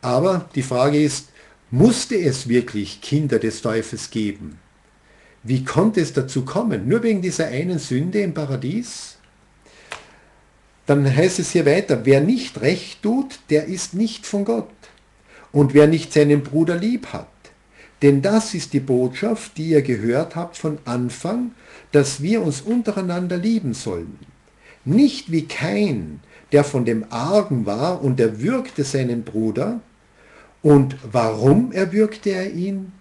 Aber die Frage ist, musste es wirklich Kinder des Teufels geben? Wie konnte es dazu kommen? Nur wegen dieser einen Sünde im Paradies? Dann heißt es hier weiter, wer nicht recht tut, der ist nicht von Gott. Und wer nicht seinen Bruder lieb hat. Denn das ist die Botschaft, die ihr gehört habt von Anfang, dass wir uns untereinander lieben sollen. Nicht wie Kain, der von dem Argen war und erwürgte seinen Bruder. Und warum erwürgte er ihn?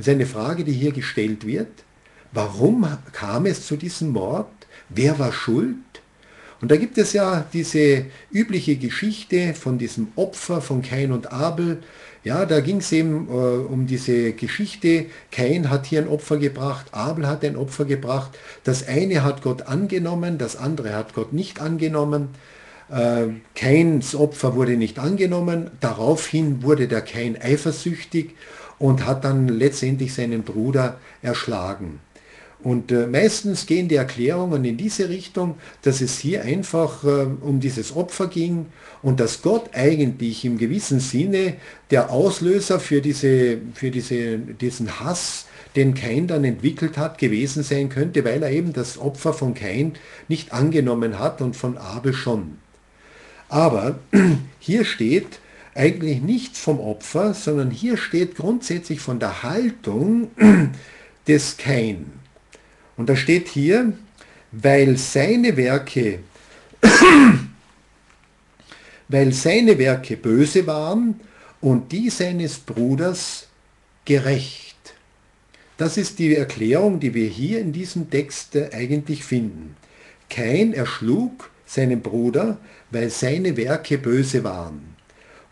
Das ist eine Frage, die hier gestellt wird. Warum kam es zu diesem Mord? Wer war schuld? Und da gibt es ja diese übliche Geschichte von diesem Opfer von Kain und Abel. Ja, da ging es eben äh, um diese Geschichte. Kain hat hier ein Opfer gebracht, Abel hat ein Opfer gebracht. Das eine hat Gott angenommen, das andere hat Gott nicht angenommen. Äh, Kains Opfer wurde nicht angenommen. Daraufhin wurde der Kain eifersüchtig und hat dann letztendlich seinen Bruder erschlagen. Und äh, meistens gehen die Erklärungen in diese Richtung, dass es hier einfach äh, um dieses Opfer ging und dass Gott eigentlich im gewissen Sinne der Auslöser für, diese, für diese, diesen Hass, den Kain dann entwickelt hat, gewesen sein könnte, weil er eben das Opfer von Kain nicht angenommen hat und von Abel schon. Aber hier steht, eigentlich nichts vom Opfer, sondern hier steht grundsätzlich von der Haltung des Kain. Und da steht hier, weil seine Werke, weil seine Werke böse waren und die seines Bruders gerecht. Das ist die Erklärung, die wir hier in diesem Text eigentlich finden. Kain erschlug seinen Bruder, weil seine Werke böse waren.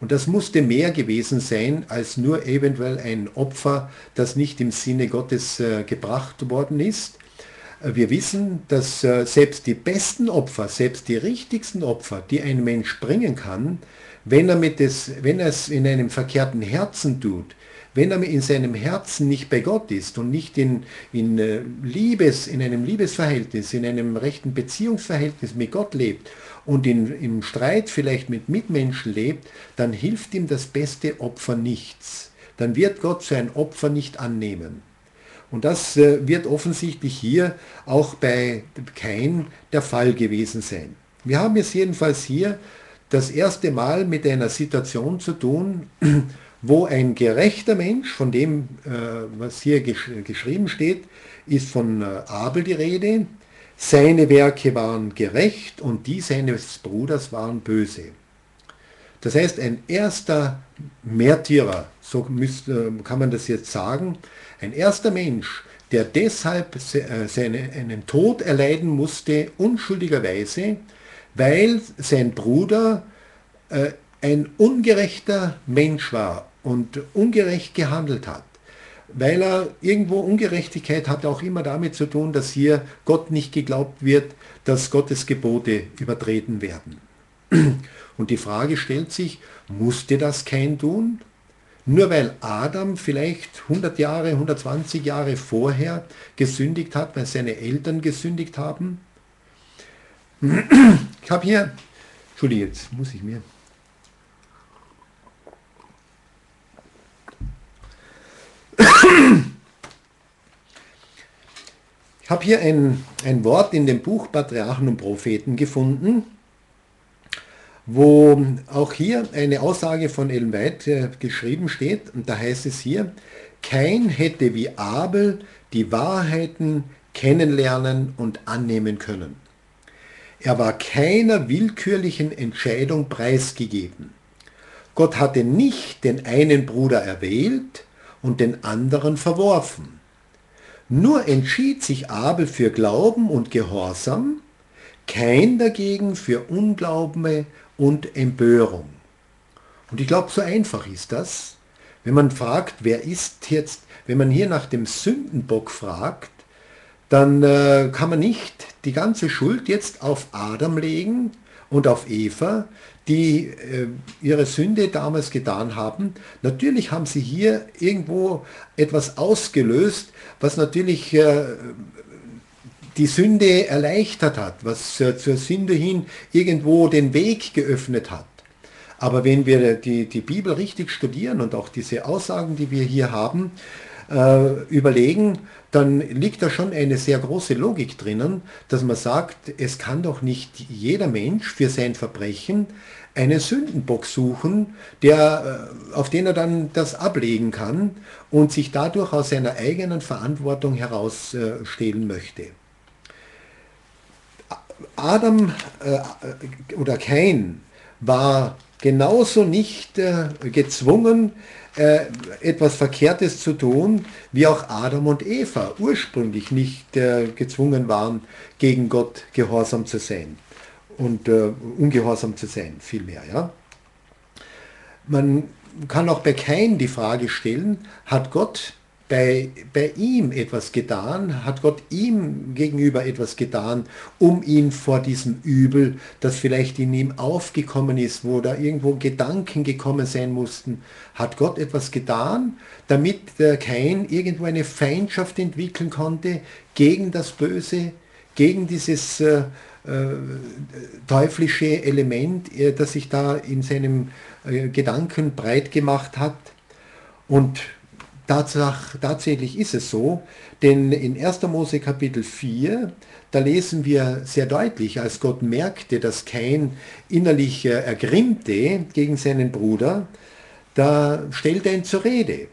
Und das musste mehr gewesen sein als nur eventuell ein Opfer, das nicht im Sinne Gottes äh, gebracht worden ist. Äh, wir wissen, dass äh, selbst die besten Opfer, selbst die richtigsten Opfer, die ein Mensch bringen kann, wenn er, mit des, wenn er es in einem verkehrten Herzen tut, wenn er in seinem Herzen nicht bei Gott ist und nicht in, in, Liebes, in einem Liebesverhältnis, in einem rechten Beziehungsverhältnis mit Gott lebt und in, im Streit vielleicht mit Mitmenschen lebt, dann hilft ihm das beste Opfer nichts. Dann wird Gott sein Opfer nicht annehmen. Und das äh, wird offensichtlich hier auch bei Kain der Fall gewesen sein. Wir haben es jedenfalls hier das erste Mal mit einer Situation zu tun, wo ein gerechter Mensch, von dem, äh, was hier gesch geschrieben steht, ist von äh, Abel die Rede, seine Werke waren gerecht und die seines Bruders waren böse. Das heißt, ein erster Märtyrer, so müsste, kann man das jetzt sagen, ein erster Mensch, der deshalb äh, seine, einen Tod erleiden musste, unschuldigerweise, weil sein Bruder äh, ein ungerechter Mensch war und ungerecht gehandelt hat weil er irgendwo Ungerechtigkeit hat auch immer damit zu tun, dass hier Gott nicht geglaubt wird, dass Gottes Gebote übertreten werden. Und die Frage stellt sich, musste das kein tun? Nur weil Adam vielleicht 100 Jahre, 120 Jahre vorher gesündigt hat, weil seine Eltern gesündigt haben? Ich habe hier, Entschuldige, jetzt muss ich mir Ich habe hier ein, ein Wort in dem Buch Patriarchen und Propheten gefunden, wo auch hier eine Aussage von Ellen White äh, geschrieben steht. Und da heißt es hier, kein hätte wie Abel die Wahrheiten kennenlernen und annehmen können. Er war keiner willkürlichen Entscheidung preisgegeben. Gott hatte nicht den einen Bruder erwählt und den anderen verworfen. Nur entschied sich Abel für Glauben und Gehorsam, kein dagegen für Unglaube und Empörung. Und ich glaube, so einfach ist das. Wenn man fragt, wer ist jetzt, wenn man hier nach dem Sündenbock fragt, dann äh, kann man nicht die ganze Schuld jetzt auf Adam legen und auf Eva, die äh, ihre Sünde damals getan haben. Natürlich haben sie hier irgendwo etwas ausgelöst, was natürlich äh, die Sünde erleichtert hat, was äh, zur Sünde hin irgendwo den Weg geöffnet hat. Aber wenn wir die, die Bibel richtig studieren und auch diese Aussagen, die wir hier haben, äh, überlegen, dann liegt da schon eine sehr große Logik drinnen, dass man sagt, es kann doch nicht jeder Mensch für sein Verbrechen einen Sündenbock suchen, der, äh, auf den er dann das ablegen kann und sich dadurch aus seiner eigenen Verantwortung herausstehlen möchte. Adam äh, oder Kain war genauso nicht äh, gezwungen, äh, etwas Verkehrtes zu tun, wie auch Adam und Eva ursprünglich nicht äh, gezwungen waren, gegen Gott gehorsam zu sein und äh, ungehorsam zu sein, vielmehr. Ja? Man kann auch bei Kain die Frage stellen, hat Gott bei, bei ihm etwas getan, hat Gott ihm gegenüber etwas getan, um ihn vor diesem Übel, das vielleicht in ihm aufgekommen ist, wo da irgendwo Gedanken gekommen sein mussten, hat Gott etwas getan, damit der Kain irgendwo eine Feindschaft entwickeln konnte gegen das Böse, gegen dieses äh, äh, teuflische Element, äh, das sich da in seinem äh, Gedanken breit gemacht hat. Und tatsächlich ist es so, denn in 1. Mose Kapitel 4, da lesen wir sehr deutlich, als Gott merkte, dass Kain innerlich ergrimmte gegen seinen Bruder, da stellt er ihn zur Rede.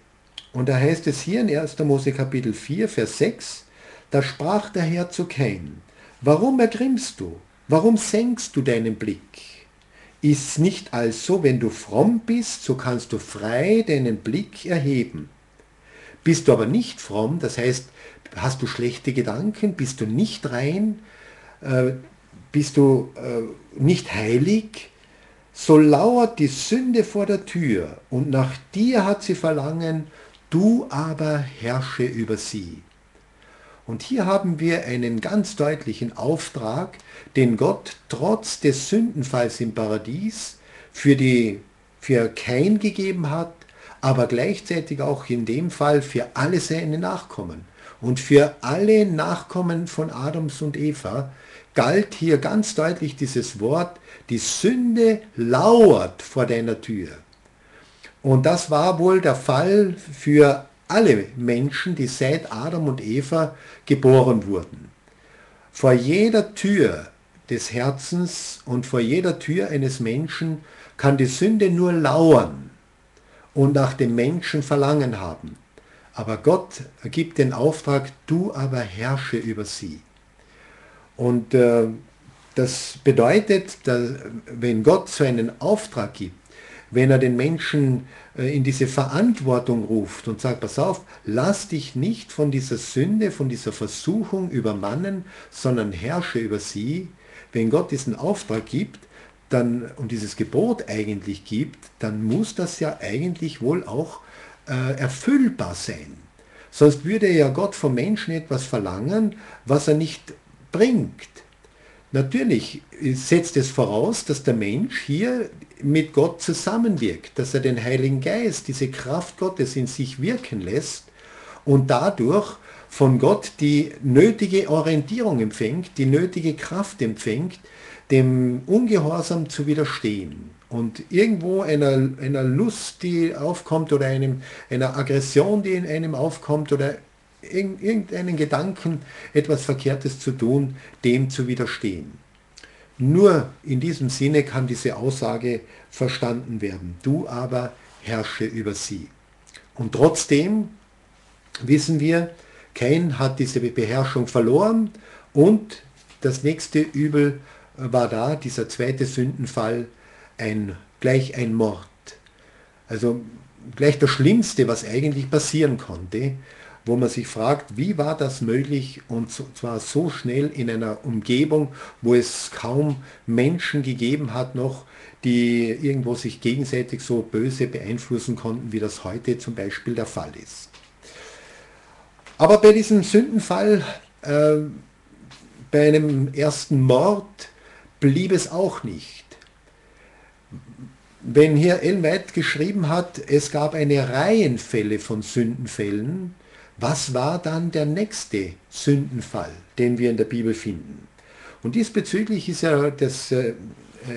Und da heißt es hier in 1. Mose Kapitel 4, Vers 6, da sprach der Herr zu Kain, warum ergrimmst du? Warum senkst du deinen Blick? Ist nicht also, wenn du fromm bist, so kannst du frei deinen Blick erheben. Bist du aber nicht fromm, das heißt, hast du schlechte Gedanken, bist du nicht rein, äh, bist du äh, nicht heilig, so lauert die Sünde vor der Tür und nach dir hat sie Verlangen, du aber herrsche über sie. Und hier haben wir einen ganz deutlichen Auftrag, den Gott trotz des Sündenfalls im Paradies für, die, für Kain gegeben hat, aber gleichzeitig auch in dem Fall für alle seine Nachkommen. Und für alle Nachkommen von Adams und Eva galt hier ganz deutlich dieses Wort, die Sünde lauert vor deiner Tür. Und das war wohl der Fall für alle Menschen, die seit Adam und Eva geboren wurden. Vor jeder Tür des Herzens und vor jeder Tür eines Menschen kann die Sünde nur lauern und nach dem Menschen Verlangen haben. Aber Gott gibt den Auftrag, du aber herrsche über sie. Und äh, das bedeutet, dass, wenn Gott so einen Auftrag gibt, wenn er den Menschen äh, in diese Verantwortung ruft und sagt, pass auf, lass dich nicht von dieser Sünde, von dieser Versuchung übermannen, sondern herrsche über sie. Wenn Gott diesen Auftrag gibt dann, und dieses Gebot eigentlich gibt, dann muss das ja eigentlich wohl auch äh, erfüllbar sein. Sonst würde ja Gott vom Menschen etwas verlangen, was er nicht bringt. Natürlich setzt es voraus, dass der Mensch hier mit Gott zusammenwirkt, dass er den Heiligen Geist, diese Kraft Gottes in sich wirken lässt und dadurch von Gott die nötige Orientierung empfängt, die nötige Kraft empfängt, dem Ungehorsam zu widerstehen und irgendwo einer, einer Lust, die aufkommt oder einem, einer Aggression, die in einem aufkommt oder irgendeinen Gedanken, etwas Verkehrtes zu tun, dem zu widerstehen. Nur in diesem Sinne kann diese Aussage verstanden werden. Du aber herrsche über sie. Und trotzdem wissen wir, Cain hat diese Beherrschung verloren und das nächste Übel war da dieser zweite Sündenfall ein, gleich ein Mord. Also gleich das Schlimmste, was eigentlich passieren konnte, wo man sich fragt, wie war das möglich und zwar so schnell in einer Umgebung, wo es kaum Menschen gegeben hat noch, die irgendwo sich gegenseitig so böse beeinflussen konnten, wie das heute zum Beispiel der Fall ist. Aber bei diesem Sündenfall, äh, bei einem ersten Mord, blieb es auch nicht. Wenn hier Ellen White geschrieben hat, es gab eine Reihenfälle von Sündenfällen, was war dann der nächste Sündenfall, den wir in der Bibel finden? Und diesbezüglich ist ja das äh,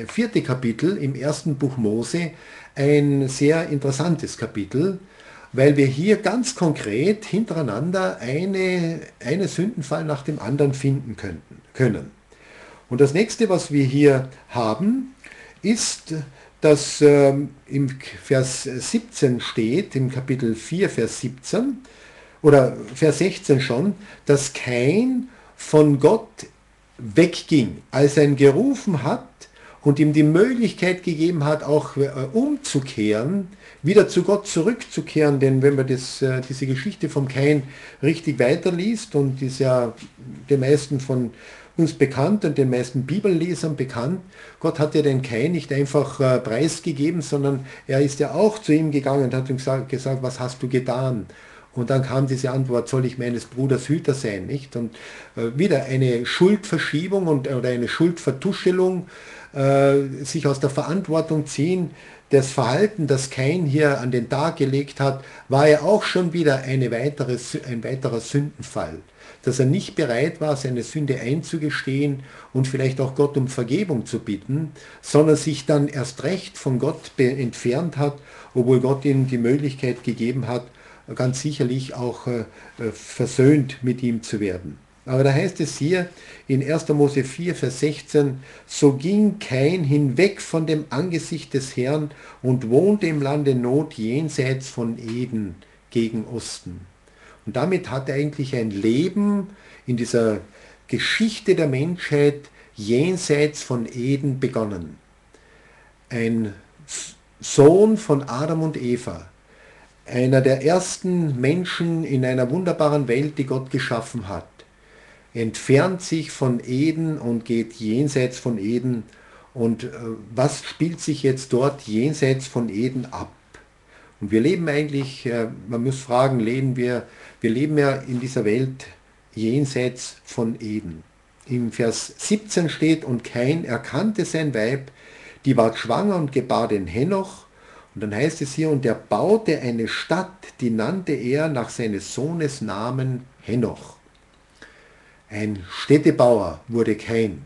vierte Kapitel im ersten Buch Mose ein sehr interessantes Kapitel, weil wir hier ganz konkret hintereinander eine, eine Sündenfall nach dem anderen finden können. Und das nächste, was wir hier haben, ist, dass ähm, im Vers 17 steht, im Kapitel 4, Vers 17, oder Vers 16 schon, dass kein von Gott wegging, als er ihn gerufen hat und ihm die Möglichkeit gegeben hat, auch äh, umzukehren, wieder zu Gott zurückzukehren, denn wenn man das, äh, diese Geschichte vom Kain richtig weiterliest und ist ja den meisten von uns bekannt und den meisten Bibellesern bekannt, Gott hat ja den Kain nicht einfach äh, preisgegeben, sondern er ist ja auch zu ihm gegangen und hat ihm gesagt, gesagt was hast du getan? Und dann kam diese Antwort, soll ich meines Bruders Hüter sein, nicht? Und äh, wieder eine Schuldverschiebung und, oder eine Schuldvertuschelung, äh, sich aus der Verantwortung ziehen. Das Verhalten, das Kain hier an den Tag gelegt hat, war ja auch schon wieder eine weitere, ein weiterer Sündenfall. Dass er nicht bereit war, seine Sünde einzugestehen und vielleicht auch Gott um Vergebung zu bitten, sondern sich dann erst recht von Gott entfernt hat, obwohl Gott ihm die Möglichkeit gegeben hat, ganz sicherlich auch äh, äh, versöhnt mit ihm zu werden. Aber da heißt es hier in 1. Mose 4, Vers 16, so ging kein hinweg von dem Angesicht des Herrn und wohnte im Lande Not jenseits von Eden gegen Osten. Und damit hat eigentlich ein Leben in dieser Geschichte der Menschheit jenseits von Eden begonnen. Ein Sohn von Adam und Eva, einer der ersten Menschen in einer wunderbaren Welt, die Gott geschaffen hat, entfernt sich von Eden und geht jenseits von Eden. Und äh, was spielt sich jetzt dort jenseits von Eden ab? Und wir leben eigentlich, äh, man muss fragen, leben wir, wir leben ja in dieser Welt jenseits von Eden. Im Vers 17 steht, und kein erkannte sein Weib, die ward schwanger und gebar den Henoch, und dann heißt es hier, und er baute eine Stadt, die nannte er nach seines Sohnes Namen Henoch. Ein Städtebauer wurde Kain.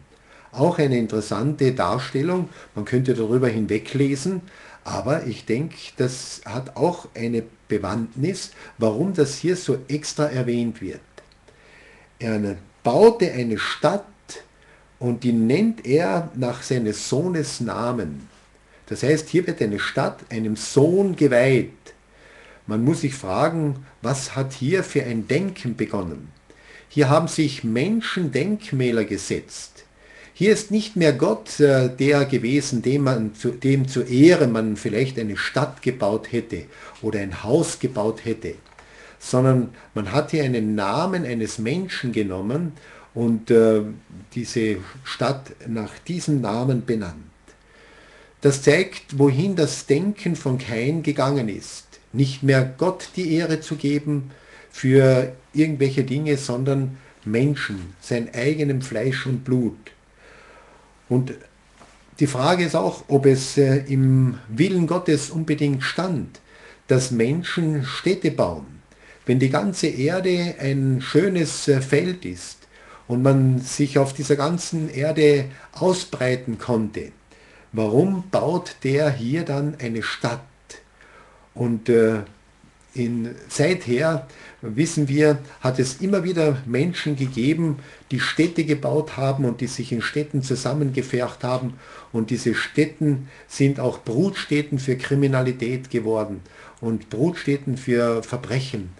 Auch eine interessante Darstellung, man könnte darüber hinweglesen, aber ich denke, das hat auch eine Bewandtnis, warum das hier so extra erwähnt wird. Er baute eine Stadt und die nennt er nach seines Sohnes Namen. Das heißt, hier wird eine Stadt einem Sohn geweiht. Man muss sich fragen, was hat hier für ein Denken begonnen? Hier haben sich Menschen Denkmäler gesetzt. Hier ist nicht mehr Gott äh, der gewesen, dem, man, zu, dem zu Ehre man vielleicht eine Stadt gebaut hätte oder ein Haus gebaut hätte, sondern man hat hier einen Namen eines Menschen genommen und äh, diese Stadt nach diesem Namen benannt. Das zeigt, wohin das Denken von Kain gegangen ist. Nicht mehr Gott die Ehre zu geben für irgendwelche Dinge, sondern Menschen, sein eigenem Fleisch und Blut. Und die Frage ist auch, ob es äh, im Willen Gottes unbedingt stand, dass Menschen Städte bauen. Wenn die ganze Erde ein schönes äh, Feld ist und man sich auf dieser ganzen Erde ausbreiten konnte, warum baut der hier dann eine Stadt? Und äh, in, seither wissen wir, hat es immer wieder Menschen gegeben, die Städte gebaut haben und die sich in Städten zusammengefärbt haben. Und diese Städten sind auch Brutstätten für Kriminalität geworden und Brutstätten für Verbrechen.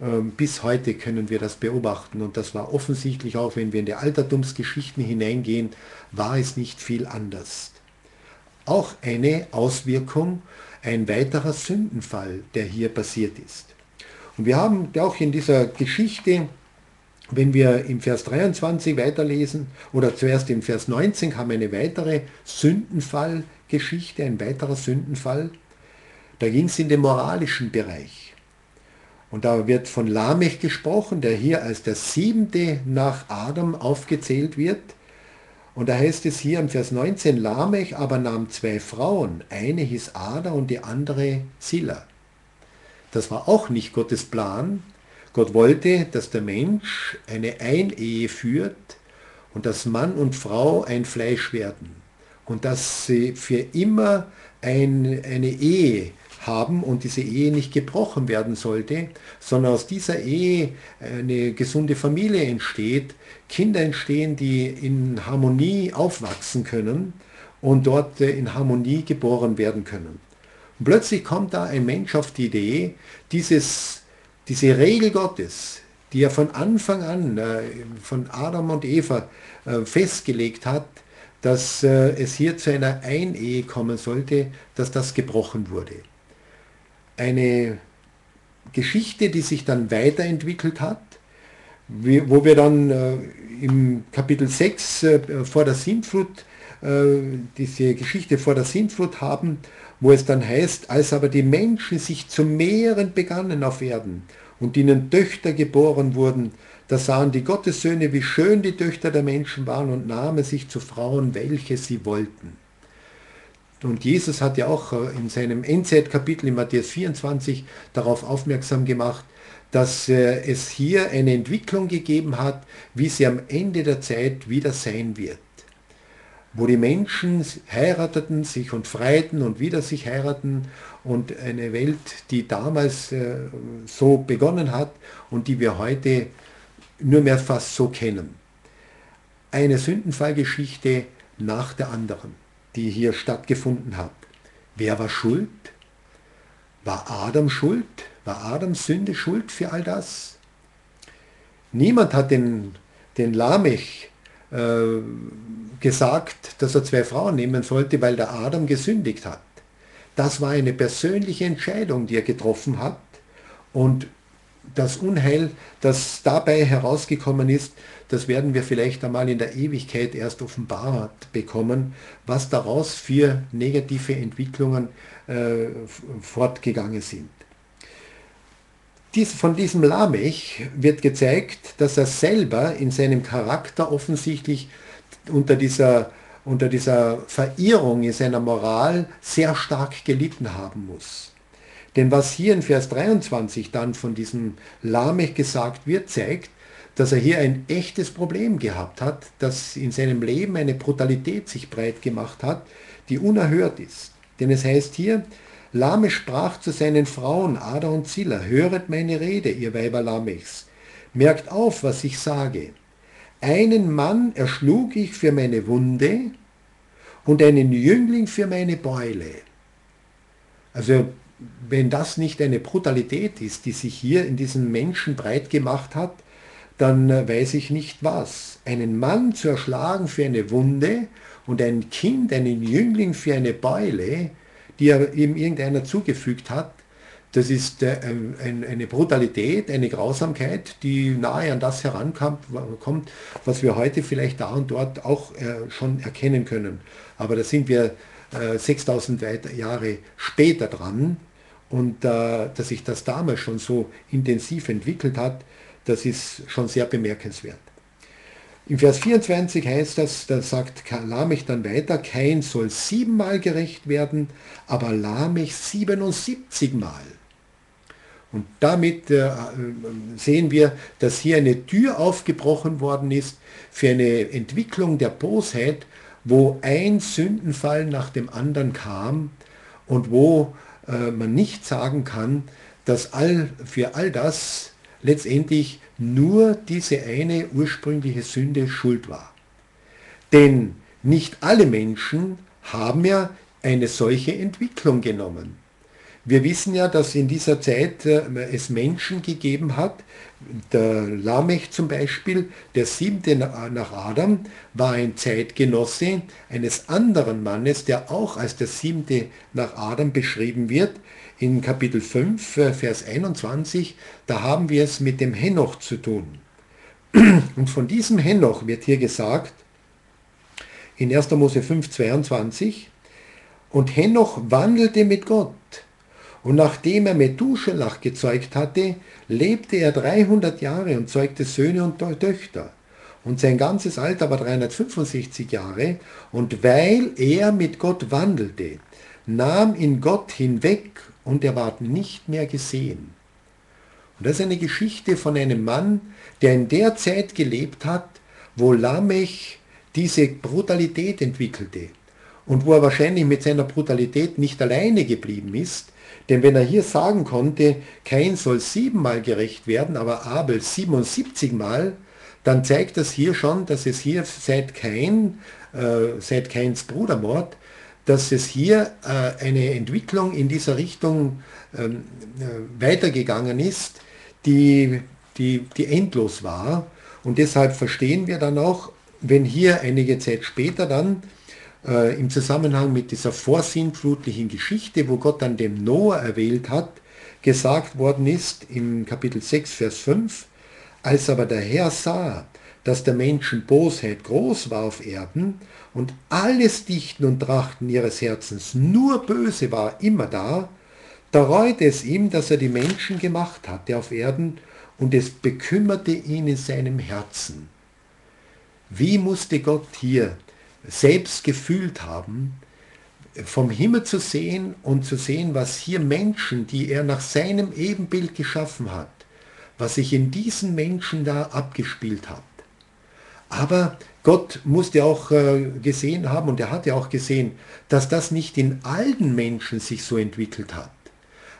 Ähm, bis heute können wir das beobachten und das war offensichtlich auch, wenn wir in die Altertumsgeschichten hineingehen, war es nicht viel anders. Auch eine Auswirkung, ein weiterer Sündenfall, der hier passiert ist. Und wir haben auch in dieser Geschichte, wenn wir im Vers 23 weiterlesen, oder zuerst im Vers 19 haben wir eine weitere Sündenfallgeschichte, ein weiterer Sündenfall. Da ging es in den moralischen Bereich. Und da wird von Lamech gesprochen, der hier als der siebente nach Adam aufgezählt wird. Und da heißt es hier im Vers 19, Lamech aber nahm zwei Frauen, eine hieß Ada und die andere Zilla. Das war auch nicht Gottes Plan. Gott wollte, dass der Mensch eine Einehe führt und dass Mann und Frau ein Fleisch werden und dass sie für immer ein, eine Ehe haben und diese Ehe nicht gebrochen werden sollte, sondern aus dieser Ehe eine gesunde Familie entsteht, Kinder entstehen, die in Harmonie aufwachsen können und dort äh, in Harmonie geboren werden können. Und plötzlich kommt da ein Mensch auf die Idee, dieses, diese Regel Gottes, die er von Anfang an äh, von Adam und Eva äh, festgelegt hat, dass es hier zu einer Einehe kommen sollte, dass das gebrochen wurde eine Geschichte, die sich dann weiterentwickelt hat, wo wir dann äh, im Kapitel 6 äh, vor der Sintflut äh, diese Geschichte vor der Sintflut haben, wo es dann heißt, als aber die Menschen sich zu mehren begannen auf Erden und ihnen Töchter geboren wurden, da sahen die Gottessöhne, wie schön die Töchter der Menschen waren und nahmen sich zu Frauen, welche sie wollten. Und Jesus hat ja auch äh, in seinem Endzeit-Kapitel in Matthäus 24 darauf aufmerksam gemacht, dass äh, es hier eine Entwicklung gegeben hat, wie sie am Ende der Zeit wieder sein wird. Wo die Menschen heirateten, sich und freiten und wieder sich heiraten und eine Welt, die damals äh, so begonnen hat und die wir heute nur mehr fast so kennen. Eine Sündenfallgeschichte nach der anderen die hier stattgefunden hat. Wer war schuld? War Adam schuld? War Adams Sünde schuld für all das? Niemand hat den, den Lamech äh, gesagt, dass er zwei Frauen nehmen sollte, weil der Adam gesündigt hat. Das war eine persönliche Entscheidung, die er getroffen hat. Und das Unheil, das dabei herausgekommen ist, das werden wir vielleicht einmal in der Ewigkeit erst offenbart bekommen, was daraus für negative Entwicklungen äh, fortgegangen sind. Dies, von diesem Lamech wird gezeigt, dass er selber in seinem Charakter offensichtlich unter dieser, unter dieser Verirrung in seiner Moral sehr stark gelitten haben muss. Denn was hier in Vers 23 dann von diesem Lamech gesagt wird, zeigt, dass er hier ein echtes Problem gehabt hat, dass in seinem Leben eine Brutalität sich breit gemacht hat, die unerhört ist. Denn es heißt hier, Lame sprach zu seinen Frauen Ada und Zilla, höret meine Rede, ihr Weiber Lamechs, merkt auf, was ich sage. Einen Mann erschlug ich für meine Wunde und einen Jüngling für meine Beule. Also wenn das nicht eine Brutalität ist, die sich hier in diesem Menschen breit gemacht hat, dann äh, weiß ich nicht was. Einen Mann zu erschlagen für eine Wunde und ein Kind, einen Jüngling für eine Beule, die er ihm irgendeiner zugefügt hat, das ist äh, eine Brutalität, eine Grausamkeit, die nahe an das herankommt, was wir heute vielleicht da und dort auch äh, schon erkennen können. Aber da sind wir 6000 Jahre später dran und dass sich das damals schon so intensiv entwickelt hat, das ist schon sehr bemerkenswert. Im Vers 24 heißt das, da sagt Lamech dann weiter, Kain soll siebenmal gerecht werden, aber Lamech 77 Mal. Und damit äh, sehen wir, dass hier eine Tür aufgebrochen worden ist für eine Entwicklung der Bosheit, wo ein Sündenfall nach dem anderen kam und wo äh, man nicht sagen kann, dass all, für all das letztendlich nur diese eine ursprüngliche Sünde schuld war. Denn nicht alle Menschen haben ja eine solche Entwicklung genommen. Wir wissen ja, dass in dieser Zeit äh, es Menschen gegeben hat, der Lamech zum Beispiel, der siebte nach Adam, war ein Zeitgenosse eines anderen Mannes, der auch als der siebte nach Adam beschrieben wird. In Kapitel 5, äh, Vers 21, da haben wir es mit dem Henoch zu tun. Und von diesem Henoch wird hier gesagt, in 1. Mose 5, 22, und Henoch wandelte mit Gott und nachdem er Methuselach gezeugt hatte, lebte er 300 Jahre und zeugte Söhne und Töchter. Und sein ganzes Alter war 365 Jahre. Und weil er mit Gott wandelte, nahm ihn Gott hinweg und er ward nicht mehr gesehen. Und das ist eine Geschichte von einem Mann, der in der Zeit gelebt hat, wo Lamech diese Brutalität entwickelte. Und wo er wahrscheinlich mit seiner Brutalität nicht alleine geblieben ist, denn wenn er hier sagen konnte, Kain soll siebenmal gerecht werden, aber Abel 77 Mal, dann zeigt das hier schon, dass es hier seit Kain, äh, seit Kains Brudermord, dass es hier äh, eine Entwicklung in dieser Richtung ähm, äh, weitergegangen ist, die, die, die endlos war. Und deshalb verstehen wir dann auch, wenn hier einige Zeit später dann äh, im Zusammenhang mit dieser vorsinnflutlichen Geschichte, wo Gott dann dem Noah erwählt hat, gesagt worden ist im Kapitel 6, Vers 5, als aber der Herr sah, dass der Menschen Bosheit groß war auf Erden und alles Dichten und Trachten ihres Herzens nur böse war immer da, da reute es ihm, dass er die Menschen gemacht hatte auf Erden und es bekümmerte ihn in seinem Herzen. Wie musste Gott hier selbst gefühlt haben, vom Himmel zu sehen und zu sehen, was hier Menschen, die er nach seinem Ebenbild geschaffen hat, was sich in diesen Menschen da abgespielt hat. Aber Gott musste auch äh, gesehen haben und er hatte auch gesehen, dass das nicht in allen Menschen sich so entwickelt hat.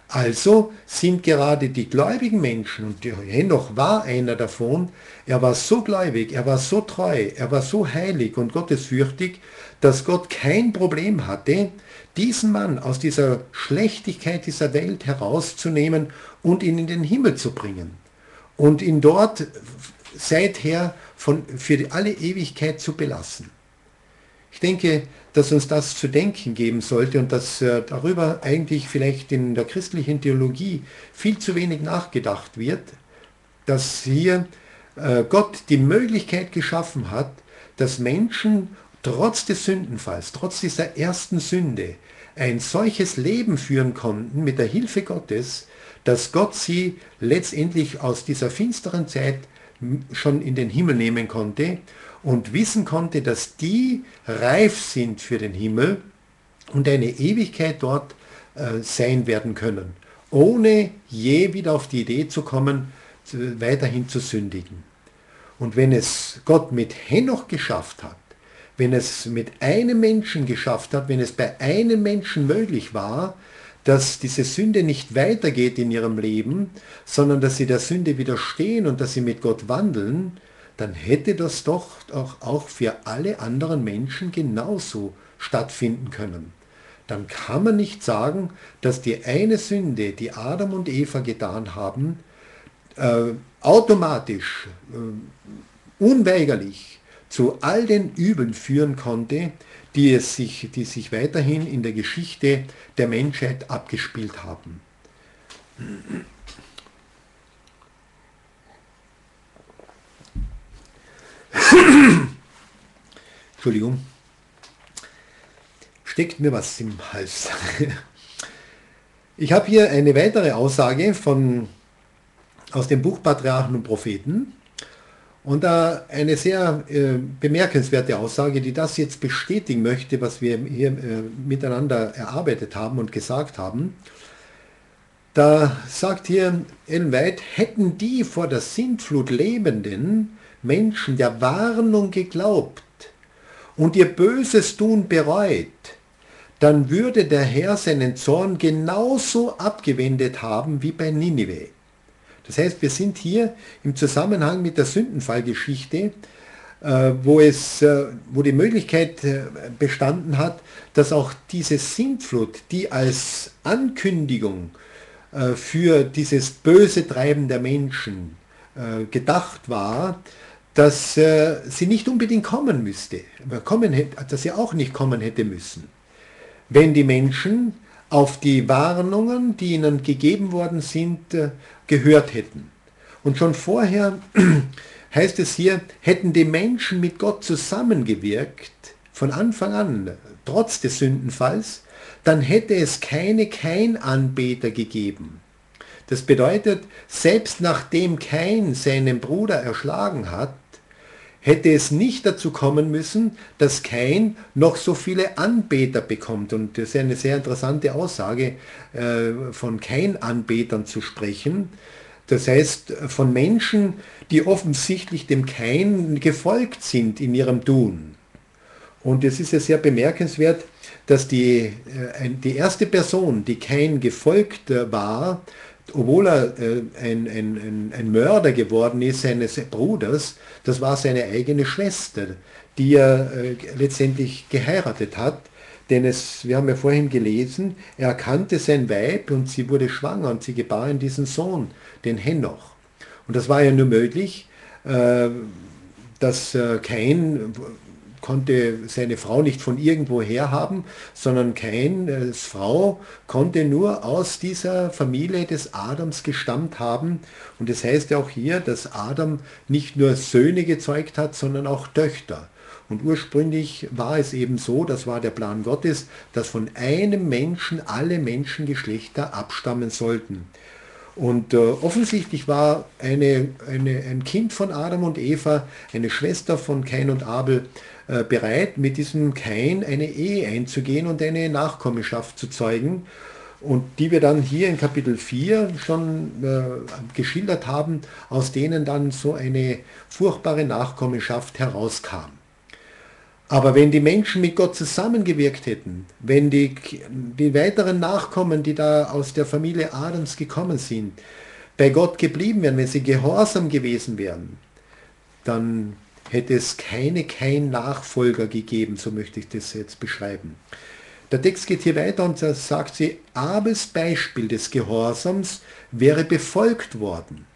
Also sind gerade die gläubigen Menschen, und Henoch war einer davon, er war so gläubig, er war so treu, er war so heilig und gottesfürchtig, dass Gott kein Problem hatte, diesen Mann aus dieser Schlechtigkeit dieser Welt herauszunehmen und ihn in den Himmel zu bringen und ihn dort seither von, für alle Ewigkeit zu belassen. Ich denke, dass uns das zu denken geben sollte und dass äh, darüber eigentlich vielleicht in der christlichen Theologie viel zu wenig nachgedacht wird, dass hier äh, Gott die Möglichkeit geschaffen hat, dass Menschen trotz des Sündenfalls, trotz dieser ersten Sünde, ein solches Leben führen konnten mit der Hilfe Gottes, dass Gott sie letztendlich aus dieser finsteren Zeit schon in den Himmel nehmen konnte und wissen konnte, dass die reif sind für den Himmel und eine Ewigkeit dort äh, sein werden können, ohne je wieder auf die Idee zu kommen, weiterhin zu sündigen. Und wenn es Gott mit Henoch geschafft hat, wenn es mit einem Menschen geschafft hat, wenn es bei einem Menschen möglich war, dass diese Sünde nicht weitergeht in ihrem Leben, sondern dass sie der Sünde widerstehen und dass sie mit Gott wandeln, dann hätte das doch auch für alle anderen Menschen genauso stattfinden können. Dann kann man nicht sagen, dass die eine Sünde, die Adam und Eva getan haben, äh, automatisch, äh, unweigerlich zu all den Übeln führen konnte, die, es sich, die sich weiterhin in der Geschichte der Menschheit abgespielt haben. Entschuldigung. Steckt mir was im Hals. Ich habe hier eine weitere Aussage von, aus dem Buch Patriarchen und Propheten. Und da eine sehr äh, bemerkenswerte Aussage, die das jetzt bestätigen möchte, was wir hier äh, miteinander erarbeitet haben und gesagt haben. Da sagt hier Ellen White, hätten die vor der Sintflut lebenden Menschen der Warnung geglaubt und ihr Böses tun bereut, dann würde der Herr seinen Zorn genauso abgewendet haben wie bei Ninive. Das heißt, wir sind hier im Zusammenhang mit der Sündenfallgeschichte äh, wo, es, äh, wo die Möglichkeit äh, bestanden hat, dass auch diese Sintflut, die als Ankündigung für dieses böse Treiben der Menschen gedacht war, dass sie nicht unbedingt kommen müsste, dass sie auch nicht kommen hätte müssen. Wenn die Menschen auf die Warnungen, die ihnen gegeben worden sind, gehört hätten. Und schon vorher heißt es hier, hätten die Menschen mit Gott zusammengewirkt, von Anfang an, trotz des Sündenfalls, dann hätte es keine Kain-Anbeter gegeben. Das bedeutet, selbst nachdem Kain seinen Bruder erschlagen hat, hätte es nicht dazu kommen müssen, dass Kain noch so viele Anbeter bekommt. Und das ist eine sehr interessante Aussage, äh, von Kain-Anbetern zu sprechen. Das heißt, von Menschen, die offensichtlich dem Kain gefolgt sind in ihrem Tun. Und es ist ja sehr bemerkenswert, dass die, äh, die erste Person, die Kain gefolgt äh, war, obwohl er äh, ein, ein, ein, Mörder geworden ist seines Bruders, das war seine eigene Schwester, die er letztendlich geheiratet hat. Denn es, wir haben ja vorhin gelesen, er erkannte sein Weib und sie wurde schwanger und sie gebar in diesen Sohn, den Henoch. Und das war ja nur möglich, äh, dass äh, Kain konnte seine Frau nicht von irgendwo her haben, sondern Kains äh, Frau konnte nur aus dieser Familie des Adams gestammt haben. Und das heißt ja auch hier, dass Adam nicht nur Söhne gezeugt hat, sondern auch Töchter. Und ursprünglich war es eben so, das war der Plan Gottes, dass von einem Menschen alle Menschengeschlechter abstammen sollten. Und äh, offensichtlich war eine, eine, ein Kind von Adam und Eva, eine Schwester von Kain und Abel, bereit, mit diesem Kain eine Ehe einzugehen und eine Nachkommenschaft zu zeugen. Und die wir dann hier in Kapitel 4 schon äh, geschildert haben, aus denen dann so eine furchtbare Nachkommenschaft herauskam. Aber wenn die Menschen mit Gott zusammengewirkt hätten, wenn die, die weiteren Nachkommen, die da aus der Familie Adams gekommen sind, bei Gott geblieben wären, wenn sie gehorsam gewesen wären, dann hätte es keine, kein Nachfolger gegeben, so möchte ich das jetzt beschreiben. Der Text geht hier weiter und sagt sie, Abels Beispiel des Gehorsams wäre befolgt worden.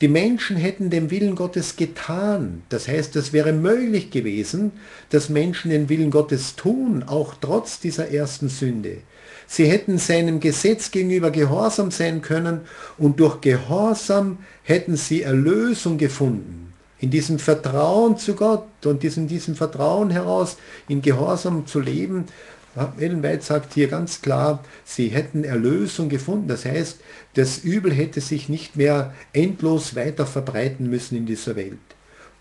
Die Menschen hätten den Willen Gottes getan. Das heißt, es wäre möglich gewesen, dass Menschen den Willen Gottes tun, auch trotz dieser ersten Sünde. Sie hätten seinem Gesetz gegenüber gehorsam sein können und durch Gehorsam hätten sie Erlösung gefunden. In diesem Vertrauen zu Gott und diesem, diesem Vertrauen heraus in Gehorsam zu leben, Ellen White sagt hier ganz klar, sie hätten Erlösung gefunden. Das heißt, das Übel hätte sich nicht mehr endlos weiter verbreiten müssen in dieser Welt.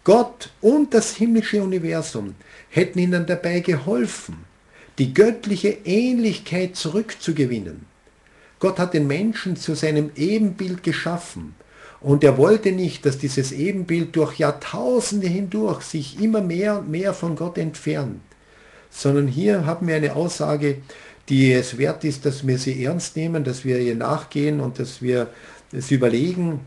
Gott und das himmlische Universum hätten ihnen dabei geholfen, die göttliche Ähnlichkeit zurückzugewinnen. Gott hat den Menschen zu seinem Ebenbild geschaffen und er wollte nicht, dass dieses Ebenbild durch Jahrtausende hindurch sich immer mehr und mehr von Gott entfernt. Sondern hier haben wir eine Aussage, die es wert ist, dass wir sie ernst nehmen, dass wir ihr nachgehen und dass wir es überlegen,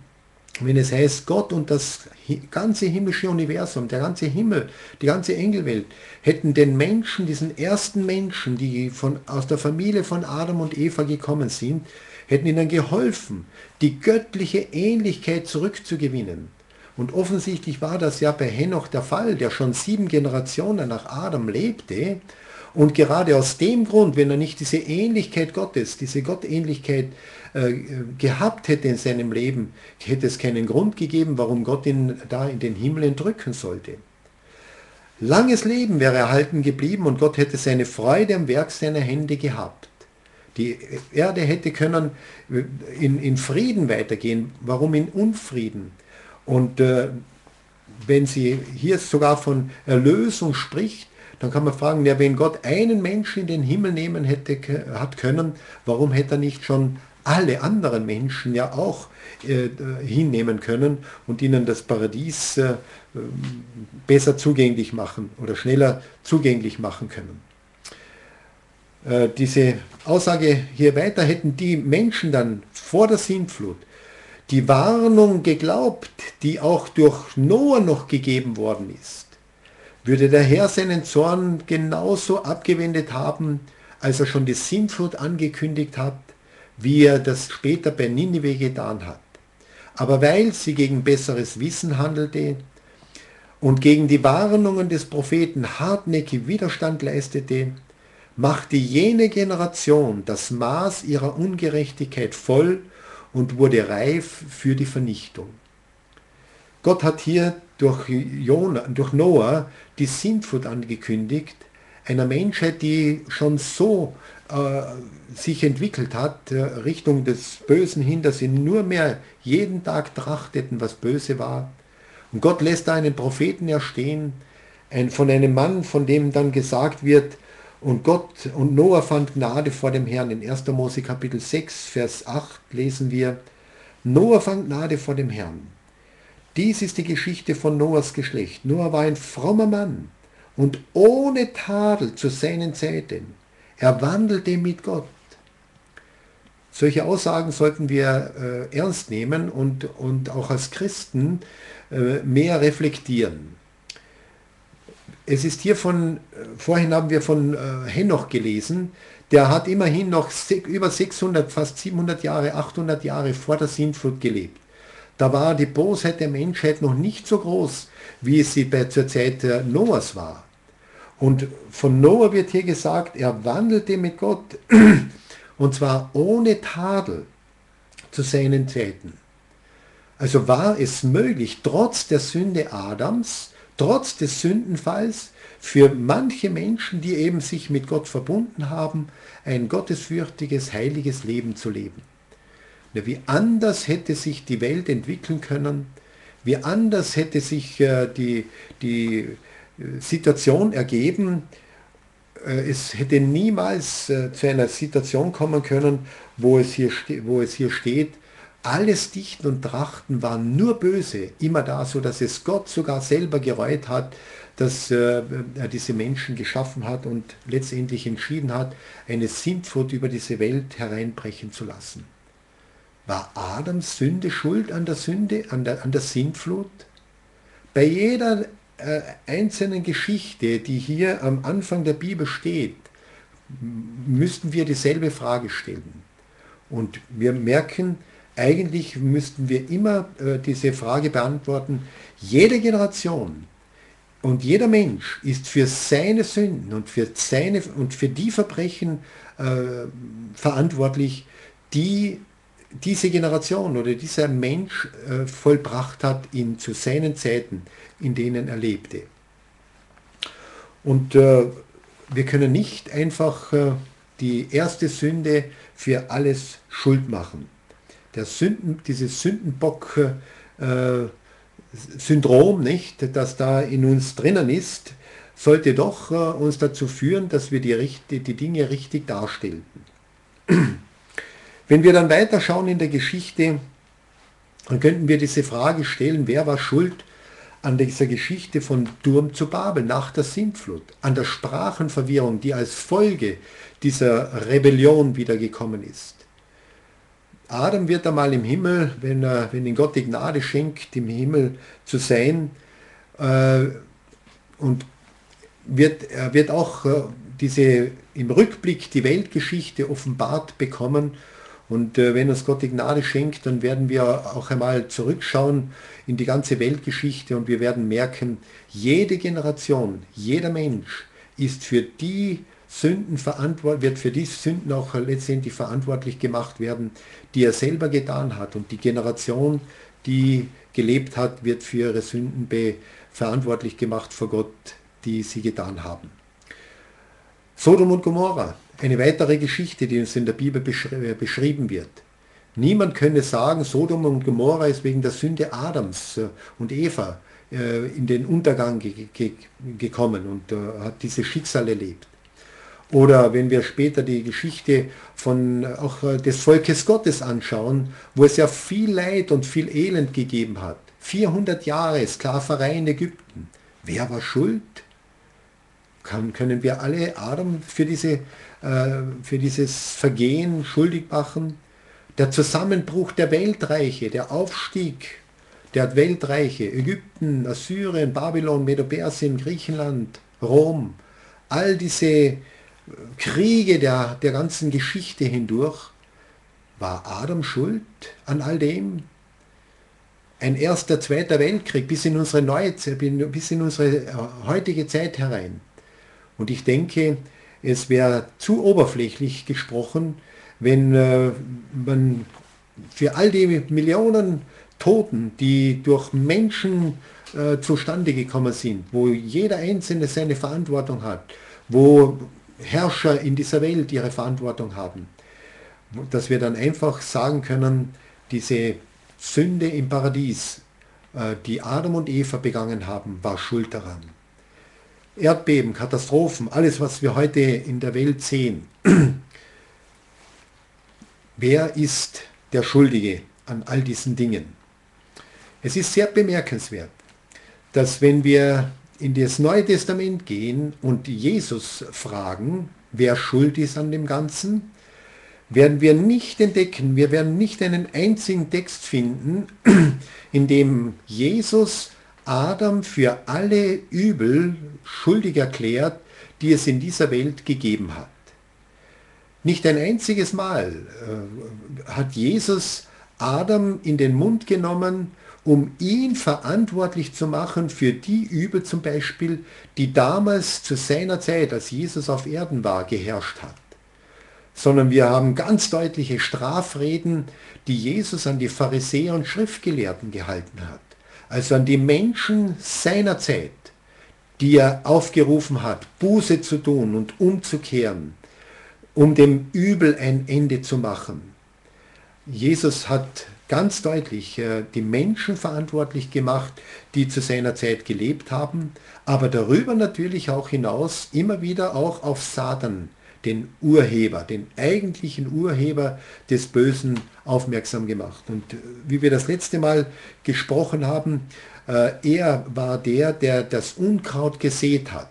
wenn es heißt, Gott und das ganze himmlische Universum, der ganze Himmel, die ganze Engelwelt, hätten den Menschen, diesen ersten Menschen, die von, aus der Familie von Adam und Eva gekommen sind, hätten ihnen geholfen, die göttliche Ähnlichkeit zurückzugewinnen. Und offensichtlich war das ja bei Henoch der Fall, der schon sieben Generationen nach Adam lebte. Und gerade aus dem Grund, wenn er nicht diese Ähnlichkeit Gottes, diese Gottähnlichkeit äh, gehabt hätte in seinem Leben, hätte es keinen Grund gegeben, warum Gott ihn da in den Himmel entrücken sollte. Langes Leben wäre erhalten geblieben und Gott hätte seine Freude am Werk seiner Hände gehabt. Die Erde hätte können in, in Frieden weitergehen. Warum in Unfrieden? Und äh, wenn sie hier sogar von Erlösung spricht, dann kann man fragen, ja, wenn Gott einen Menschen in den Himmel nehmen hätte, hat können, warum hätte er nicht schon alle anderen Menschen ja auch äh, hinnehmen können und ihnen das Paradies äh, besser zugänglich machen oder schneller zugänglich machen können. Äh, diese Aussage hier weiter hätten die Menschen dann vor der Sintflut die Warnung geglaubt, die auch durch Noah noch gegeben worden ist. würde der Herr seinen Zorn genauso abgewendet haben, als er schon die Sintflut angekündigt hat, wie er das später bei Ninive getan hat. Aber weil sie gegen besseres Wissen handelte und gegen die Warnungen des Propheten hartnäckig Widerstand leistete, machte jene Generation das Maß ihrer Ungerechtigkeit voll und wurde reif für die Vernichtung. Gott hat hier durch, Jonah, durch Noah die Sintflut angekündigt, einer Menschheit, die schon so äh, sich entwickelt hat, äh, Richtung des Bösen hin, dass sie nur mehr jeden Tag trachteten, was böse war. Und Gott lässt da einen Propheten erstehen, ein, von einem Mann, von dem dann gesagt wird, und Gott und Noah fand Gnade vor dem Herrn. In 1. Mose Kapitel 6, Vers 8 lesen wir, Noah fand Gnade vor dem Herrn. Dies ist die Geschichte von Noahs Geschlecht. Noah war ein frommer Mann und ohne Tadel zu seinen Zeiten. Er wandelte mit Gott. Solche Aussagen sollten wir äh, ernst nehmen und, und auch als Christen äh, mehr reflektieren. Es ist hier von, vorhin haben wir von äh, Henoch gelesen, der hat immerhin noch über 600, fast 700 Jahre, 800 Jahre vor der Sintflut gelebt. Da war die Bosheit der Menschheit noch nicht so groß, wie es sie bei, zur Zeit Noahs war. Und von Noah wird hier gesagt, er wandelte mit Gott, und zwar ohne Tadel zu seinen Zeiten. Also war es möglich, trotz der Sünde Adams, trotz des Sündenfalls für manche Menschen, die eben sich mit Gott verbunden haben, ein gottesfürchtiges, heiliges Leben zu leben. Wie anders hätte sich die Welt entwickeln können, wie anders hätte sich äh, die, die äh, Situation ergeben, äh, es hätte niemals zu einer Situation kommen können, wo es hier, wo es hier steht, alles Dichten und Trachten war nur böse, immer da, so dass es Gott sogar selber gereut hat, dass äh, er diese Menschen geschaffen hat und letztendlich entschieden hat, eine Sintflut über diese Welt hereinbrechen zu lassen. War Adams Sünde schuld an der Sünde, an der, an der Sintflut? Bei jeder äh, einzelnen Geschichte, die hier am Anfang der Bibel steht, müssten wir dieselbe Frage stellen. Und wir merken, eigentlich müssten wir immer äh, diese Frage beantworten, jede Generation und jeder Mensch ist für seine Sünden und für, seine, und für die Verbrechen äh, verantwortlich, die diese Generation oder dieser Mensch äh, vollbracht hat in, zu seinen Zeiten, in denen er lebte. Und äh, wir können nicht einfach äh, die erste Sünde für alles schuld machen der Sünden, dieses Sündenbock-Syndrom, nicht, das da in uns drinnen ist, sollte doch äh, uns dazu führen, dass wir die, die Dinge richtig darstellen. Wenn wir dann weiterschauen in der Geschichte, dann könnten wir diese Frage stellen, wer war schuld an dieser Geschichte von Turm zu Babel nach der Sintflut, an der Sprachenverwirrung, die als Folge dieser Rebellion wiedergekommen ist. Adam wird einmal im Himmel, wenn, er, wenn ihn Gott die Gnade schenkt, im Himmel zu sein, äh, und wird, er wird auch äh, diese im Rückblick die Weltgeschichte offenbart bekommen. Und äh, wenn uns Gott die Gnade schenkt, dann werden wir auch einmal zurückschauen in die ganze Weltgeschichte und wir werden merken, jede Generation, jeder Mensch ist für die Sünden verantwortlich, wird für die Sünden auch letztendlich verantwortlich gemacht werden, die er selber getan hat. Und die Generation, die gelebt hat, wird für ihre Sünden verantwortlich gemacht vor Gott, die sie getan haben. Sodom und Gomorra, eine weitere Geschichte, die uns in der Bibel äh, beschrieben wird. Niemand könne sagen, Sodom und Gomorra ist wegen der Sünde Adams äh, und Eva äh, in den Untergang gekommen und hat dieses Schicksal erlebt. Oder wenn wir später die Geschichte von auch äh, des Volkes Gottes anschauen, wo es ja viel Leid und viel Elend gegeben hat. 400 Jahre Sklaverei in Ägypten. Wer war schuld? Kann, können wir alle Adam für, diese, äh, für dieses Vergehen schuldig machen? Der Zusammenbruch der Weltreiche, der Aufstieg der Weltreiche, Ägypten, Assyrien, Babylon, Medo-Persien, Griechenland, Rom, all diese Kriege der, der ganzen Geschichte hindurch, war Adam schuld an all dem? Ein erster, zweiter Weltkrieg bis in unsere Neuzeit, bis in unsere äh, heutige Zeit herein. Und ich denke, es wäre zu oberflächlich gesprochen, wenn äh, man für all die Millionen Toten, die durch Menschen äh, zustande gekommen sind, wo jeder Einzelne seine Verantwortung hat, wo Herrscher in dieser Welt ihre Verantwortung haben, dass wir dann einfach sagen können, diese Sünde im Paradies, äh, die Adam und Eva begangen haben, war schuld daran. Erdbeben, Katastrophen, alles, was wir heute in der Welt sehen. Wer ist der Schuldige an all diesen Dingen? Es ist sehr bemerkenswert, dass wenn wir in das Neue Testament gehen und Jesus fragen, wer schuld ist an dem Ganzen, werden wir nicht entdecken, wir werden nicht einen einzigen Text finden, in dem Jesus Adam für alle Übel schuldig erklärt, die es in dieser Welt gegeben hat. Nicht ein einziges Mal äh, hat Jesus Adam in den Mund genommen, um ihn verantwortlich zu machen für die Übel zum Beispiel, die damals zu seiner Zeit, als Jesus auf Erden war, geherrscht hat sondern wir haben ganz deutliche Strafreden, die Jesus an die Pharisäer und Schriftgelehrten gehalten hat. Also an die Menschen seiner Zeit, die er aufgerufen hat, Buße zu tun und umzukehren, um dem Übel ein Ende zu machen. Jesus hat ganz deutlich äh, die Menschen verantwortlich gemacht, die zu seiner Zeit gelebt haben, aber darüber natürlich auch hinaus immer wieder auch auf Satan den Urheber, den eigentlichen Urheber des Bösen aufmerksam gemacht. Und äh, wie wir das letzte Mal gesprochen haben, äh, er war der, der das Unkraut gesät hat.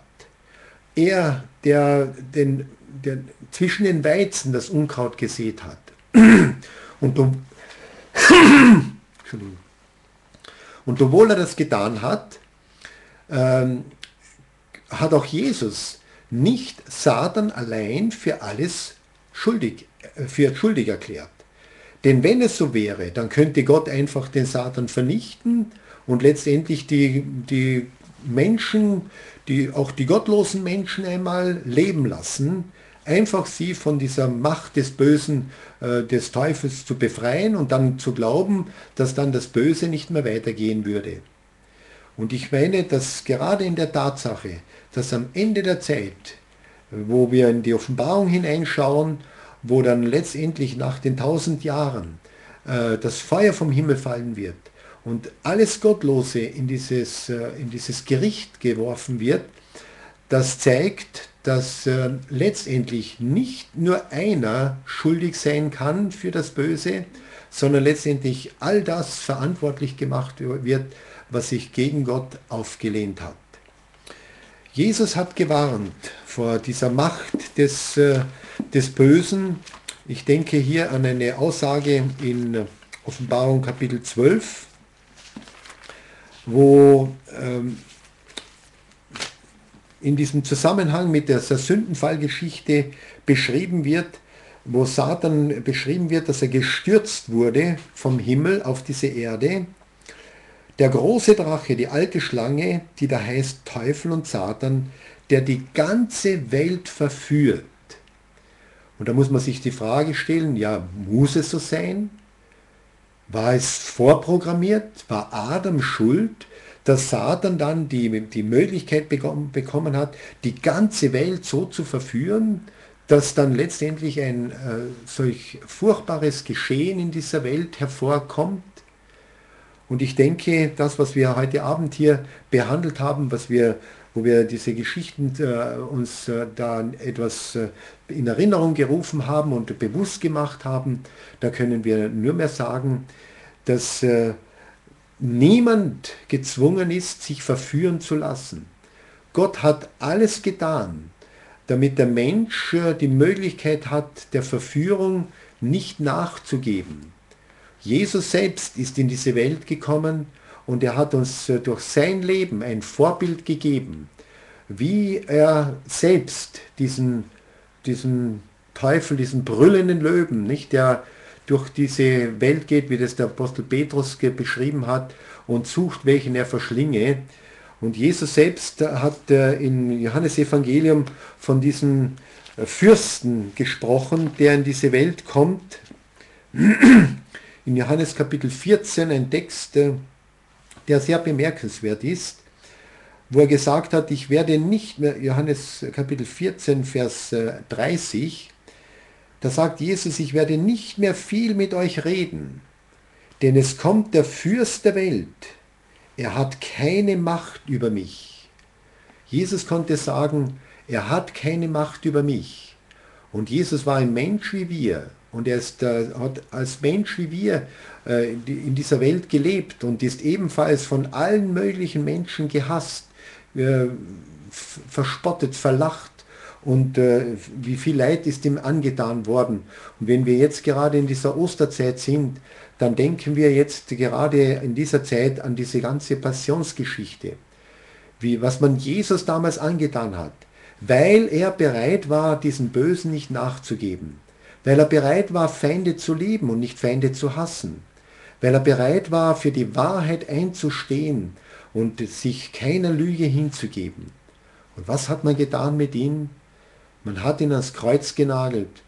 Er, der, den, der zwischen den Weizen das Unkraut gesät hat. Und, um, und obwohl er das getan hat, ähm, hat auch Jesus nicht Satan allein für alles schuldig, äh, für schuldig erklärt. Denn wenn es so wäre, dann könnte Gott einfach den Satan vernichten und letztendlich die, die Menschen, die, auch die gottlosen Menschen einmal leben lassen, einfach sie von dieser Macht des Bösen, äh, des Teufels zu befreien und dann zu glauben, dass dann das Böse nicht mehr weitergehen würde. Und ich meine, dass gerade in der Tatsache, dass am Ende der Zeit, wo wir in die Offenbarung hineinschauen, wo dann letztendlich nach den tausend Jahren äh, das Feuer vom Himmel fallen wird und alles Gottlose in dieses, äh, in dieses Gericht geworfen wird, das zeigt, dass äh, letztendlich nicht nur einer schuldig sein kann für das Böse, sondern letztendlich all das verantwortlich gemacht wird, was sich gegen Gott aufgelehnt hat. Jesus hat gewarnt vor dieser Macht des, äh, des Bösen. Ich denke hier an eine Aussage in Offenbarung Kapitel 12, wo ähm, in diesem Zusammenhang mit der Sündenfallgeschichte beschrieben wird, wo Satan beschrieben wird, dass er gestürzt wurde vom Himmel auf diese Erde der große Drache, die alte Schlange, die da heißt Teufel und Satan, der die ganze Welt verführt. Und da muss man sich die Frage stellen, ja, muss es so sein? War es vorprogrammiert? War Adam schuld, dass Satan dann die, die Möglichkeit bekommen hat, die ganze Welt so zu verführen, dass dann letztendlich ein äh, solch furchtbares Geschehen in dieser Welt hervorkommt? Und ich denke, das, was wir heute Abend hier behandelt haben, was wir, wo wir diese Geschichten äh, uns äh, da etwas äh, in Erinnerung gerufen haben und bewusst gemacht haben, da können wir nur mehr sagen, dass äh, niemand gezwungen ist, sich verführen zu lassen. Gott hat alles getan, damit der Mensch äh, die Möglichkeit hat, der Verführung nicht nachzugeben. Jesus selbst ist in diese Welt gekommen, und er hat uns äh, durch sein Leben ein Vorbild gegeben, wie er selbst diesen, diesen Teufel, diesen brüllenden Löwen, nicht, der durch diese Welt geht, wie das der Apostel Petrus beschrieben hat, und sucht, welchen er verschlinge. Und Jesus selbst hat äh, im Johannesevangelium von diesem äh, Fürsten gesprochen, der in diese Welt kommt. In Johannes Kapitel 14 ein Text, der sehr bemerkenswert ist, wo er gesagt hat, ich werde nicht mehr, Johannes Kapitel 14, Vers 30, äh, da sagt Jesus, ich werde nicht mehr viel mit euch reden, denn es kommt der Fürst der Welt. Er hat keine Macht über mich. Jesus konnte sagen, er hat keine Macht über mich. Und Jesus war ein Mensch wie wir. Und er ist, äh, hat als Mensch wie wir äh, in dieser Welt gelebt und ist ebenfalls von allen möglichen Menschen gehasst, äh, verspottet, verlacht. Und äh, wie viel Leid ist ihm angetan worden. Und wenn wir jetzt gerade in dieser Osterzeit sind, dann denken wir jetzt gerade in dieser Zeit an diese ganze Passionsgeschichte, wie, was man Jesus damals angetan hat, weil er bereit war, diesen Bösen nicht nachzugeben weil er bereit war, Feinde zu lieben und nicht Feinde zu hassen, weil er bereit war, für die Wahrheit einzustehen und sich keiner Lüge hinzugeben. Und was hat man getan mit ihm? Man hat ihn ans Kreuz genagelt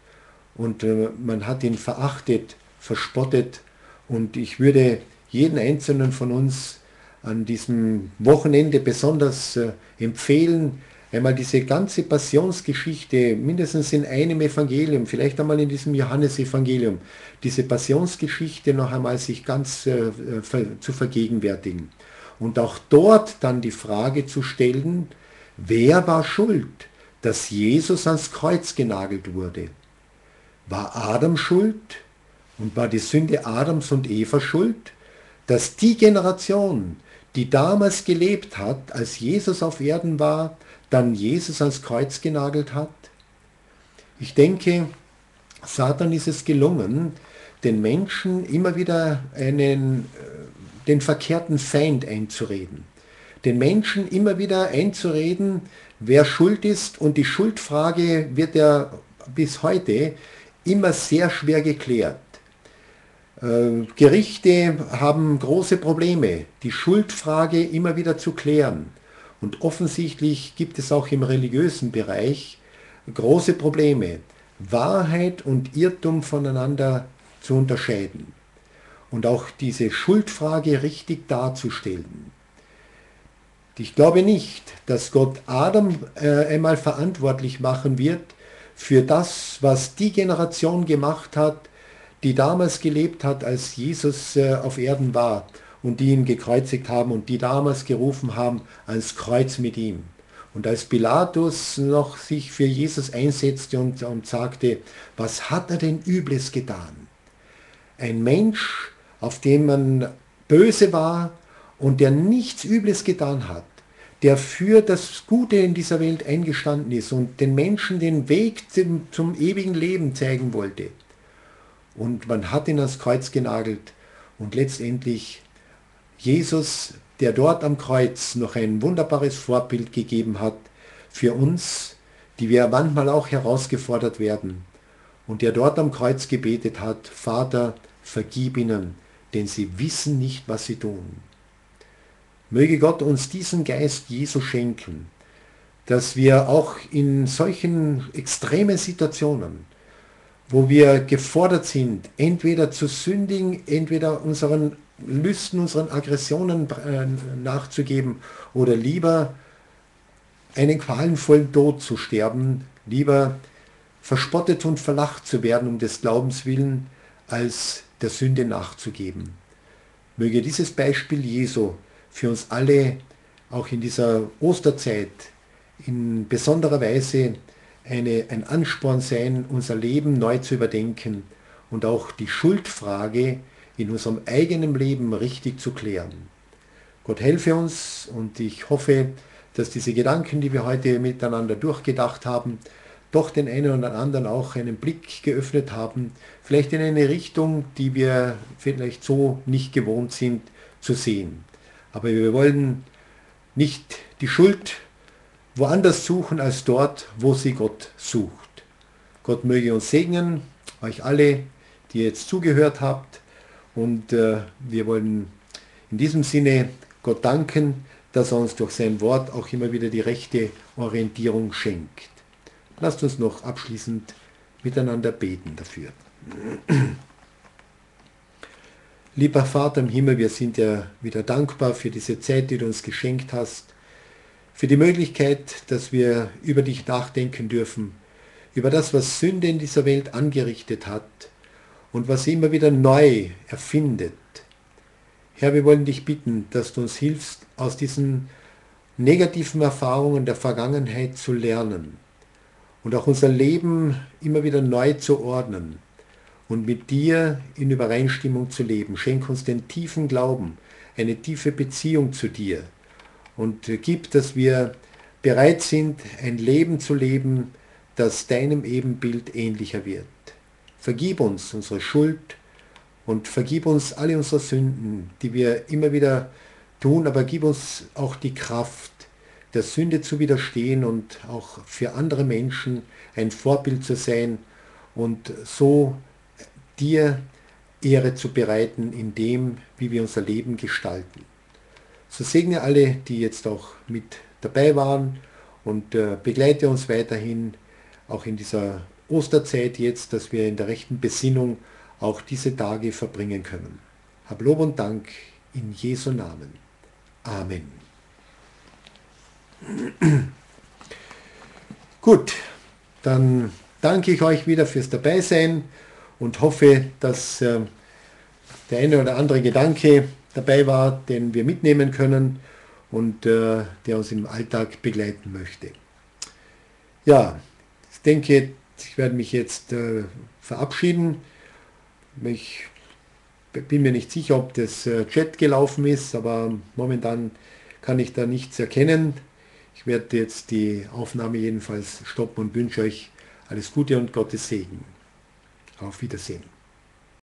und äh, man hat ihn verachtet, verspottet und ich würde jeden einzelnen von uns an diesem Wochenende besonders äh, empfehlen, einmal diese ganze Passionsgeschichte mindestens in einem Evangelium, vielleicht einmal in diesem Johannesevangelium, diese Passionsgeschichte noch einmal sich ganz äh, zu vergegenwärtigen. Und auch dort dann die Frage zu stellen, wer war schuld, dass Jesus ans Kreuz genagelt wurde? War Adam schuld und war die Sünde Adams und Eva schuld, dass die Generation, die damals gelebt hat, als Jesus auf Erden war, dann Jesus ans Kreuz genagelt hat? Ich denke, Satan ist es gelungen, den Menschen immer wieder einen, äh, den verkehrten Feind einzureden. Den Menschen immer wieder einzureden, wer schuld ist und die Schuldfrage wird ja bis heute immer sehr schwer geklärt. Äh, Gerichte haben große Probleme, die Schuldfrage immer wieder zu klären. Und offensichtlich gibt es auch im religiösen Bereich große Probleme, Wahrheit und Irrtum voneinander zu unterscheiden und auch diese Schuldfrage richtig darzustellen. Ich glaube nicht, dass Gott Adam äh, einmal verantwortlich machen wird für das, was die Generation gemacht hat, die damals gelebt hat, als Jesus äh, auf Erden war und die ihn gekreuzigt haben und die damals gerufen haben, ans Kreuz mit ihm. Und als Pilatus noch sich für Jesus einsetzte und, und sagte, was hat er denn Übles getan? Ein Mensch, auf dem man böse war und der nichts Übles getan hat, der für das Gute in dieser Welt eingestanden ist und den Menschen den Weg zum, zum ewigen Leben zeigen wollte. Und man hat ihn ans Kreuz genagelt und letztendlich Jesus, der dort am Kreuz noch ein wunderbares Vorbild gegeben hat für uns, die wir manchmal auch herausgefordert werden, und der dort am Kreuz gebetet hat, Vater, vergib ihnen, denn sie wissen nicht, was sie tun. Möge Gott uns diesen Geist Jesu schenken, dass wir auch in solchen extremen Situationen, wo wir gefordert sind, entweder zu sündigen, entweder unseren Lüsten, unseren Aggressionen äh, nachzugeben oder lieber einen qualenvollen Tod zu sterben, lieber verspottet und verlacht zu werden um des Glaubens willen, als der Sünde nachzugeben. Möge dieses Beispiel Jesu für uns alle auch in dieser Osterzeit in besonderer Weise eine, ein Ansporn sein, unser Leben neu zu überdenken und auch die Schuldfrage in unserem eigenen Leben richtig zu klären. Gott helfe uns und ich hoffe, dass diese Gedanken, die wir heute miteinander durchgedacht haben, doch den einen oder anderen auch einen Blick geöffnet haben, vielleicht in eine Richtung, die wir vielleicht so nicht gewohnt sind zu sehen. Aber wir wollen nicht die Schuld woanders suchen als dort, wo sie Gott sucht. Gott möge uns segnen, euch alle, die jetzt zugehört habt. Und äh, wir wollen in diesem Sinne Gott danken, dass er uns durch sein Wort auch immer wieder die rechte Orientierung schenkt. Lasst uns noch abschließend miteinander beten dafür. Lieber Vater im Himmel, wir sind ja wieder dankbar für diese Zeit, die du uns geschenkt hast, für die Möglichkeit, dass wir über dich nachdenken dürfen, über das, was Sünde in dieser Welt angerichtet hat und was sie immer wieder neu erfindet. Herr, wir wollen dich bitten, dass du uns hilfst, aus diesen negativen Erfahrungen der Vergangenheit zu lernen und auch unser Leben immer wieder neu zu ordnen und mit dir in Übereinstimmung zu leben. Schenk uns den tiefen Glauben, eine tiefe Beziehung zu dir und gib, dass wir bereit sind, ein Leben zu leben, das deinem Ebenbild ähnlicher wird. Vergib uns unsere Schuld und vergib uns alle unsere Sünden, die wir immer wieder tun, aber gib uns auch die Kraft, der Sünde zu widerstehen und auch für andere Menschen ein Vorbild zu sein und so dir Ehre zu bereiten in dem, wie wir unser Leben gestalten. So segne alle, die jetzt auch mit dabei waren und äh, begleite uns weiterhin auch in dieser Osterzeit jetzt, dass wir in der rechten Besinnung auch diese Tage verbringen können. Hab Lob und Dank in Jesu Namen. Amen. Gut, dann danke ich euch wieder fürs Dabeisein und hoffe, dass äh, der eine oder andere Gedanke dabei war, den wir mitnehmen können und äh, der uns im Alltag begleiten möchte. Ja, ich denke, ich werde mich jetzt äh, verabschieden. Ich bin mir nicht sicher, ob das äh, Chat gelaufen ist, aber momentan kann ich da nichts erkennen. Ich werde jetzt die Aufnahme jedenfalls stoppen und wünsche euch alles Gute und Gottes Segen. Auf Wiedersehen.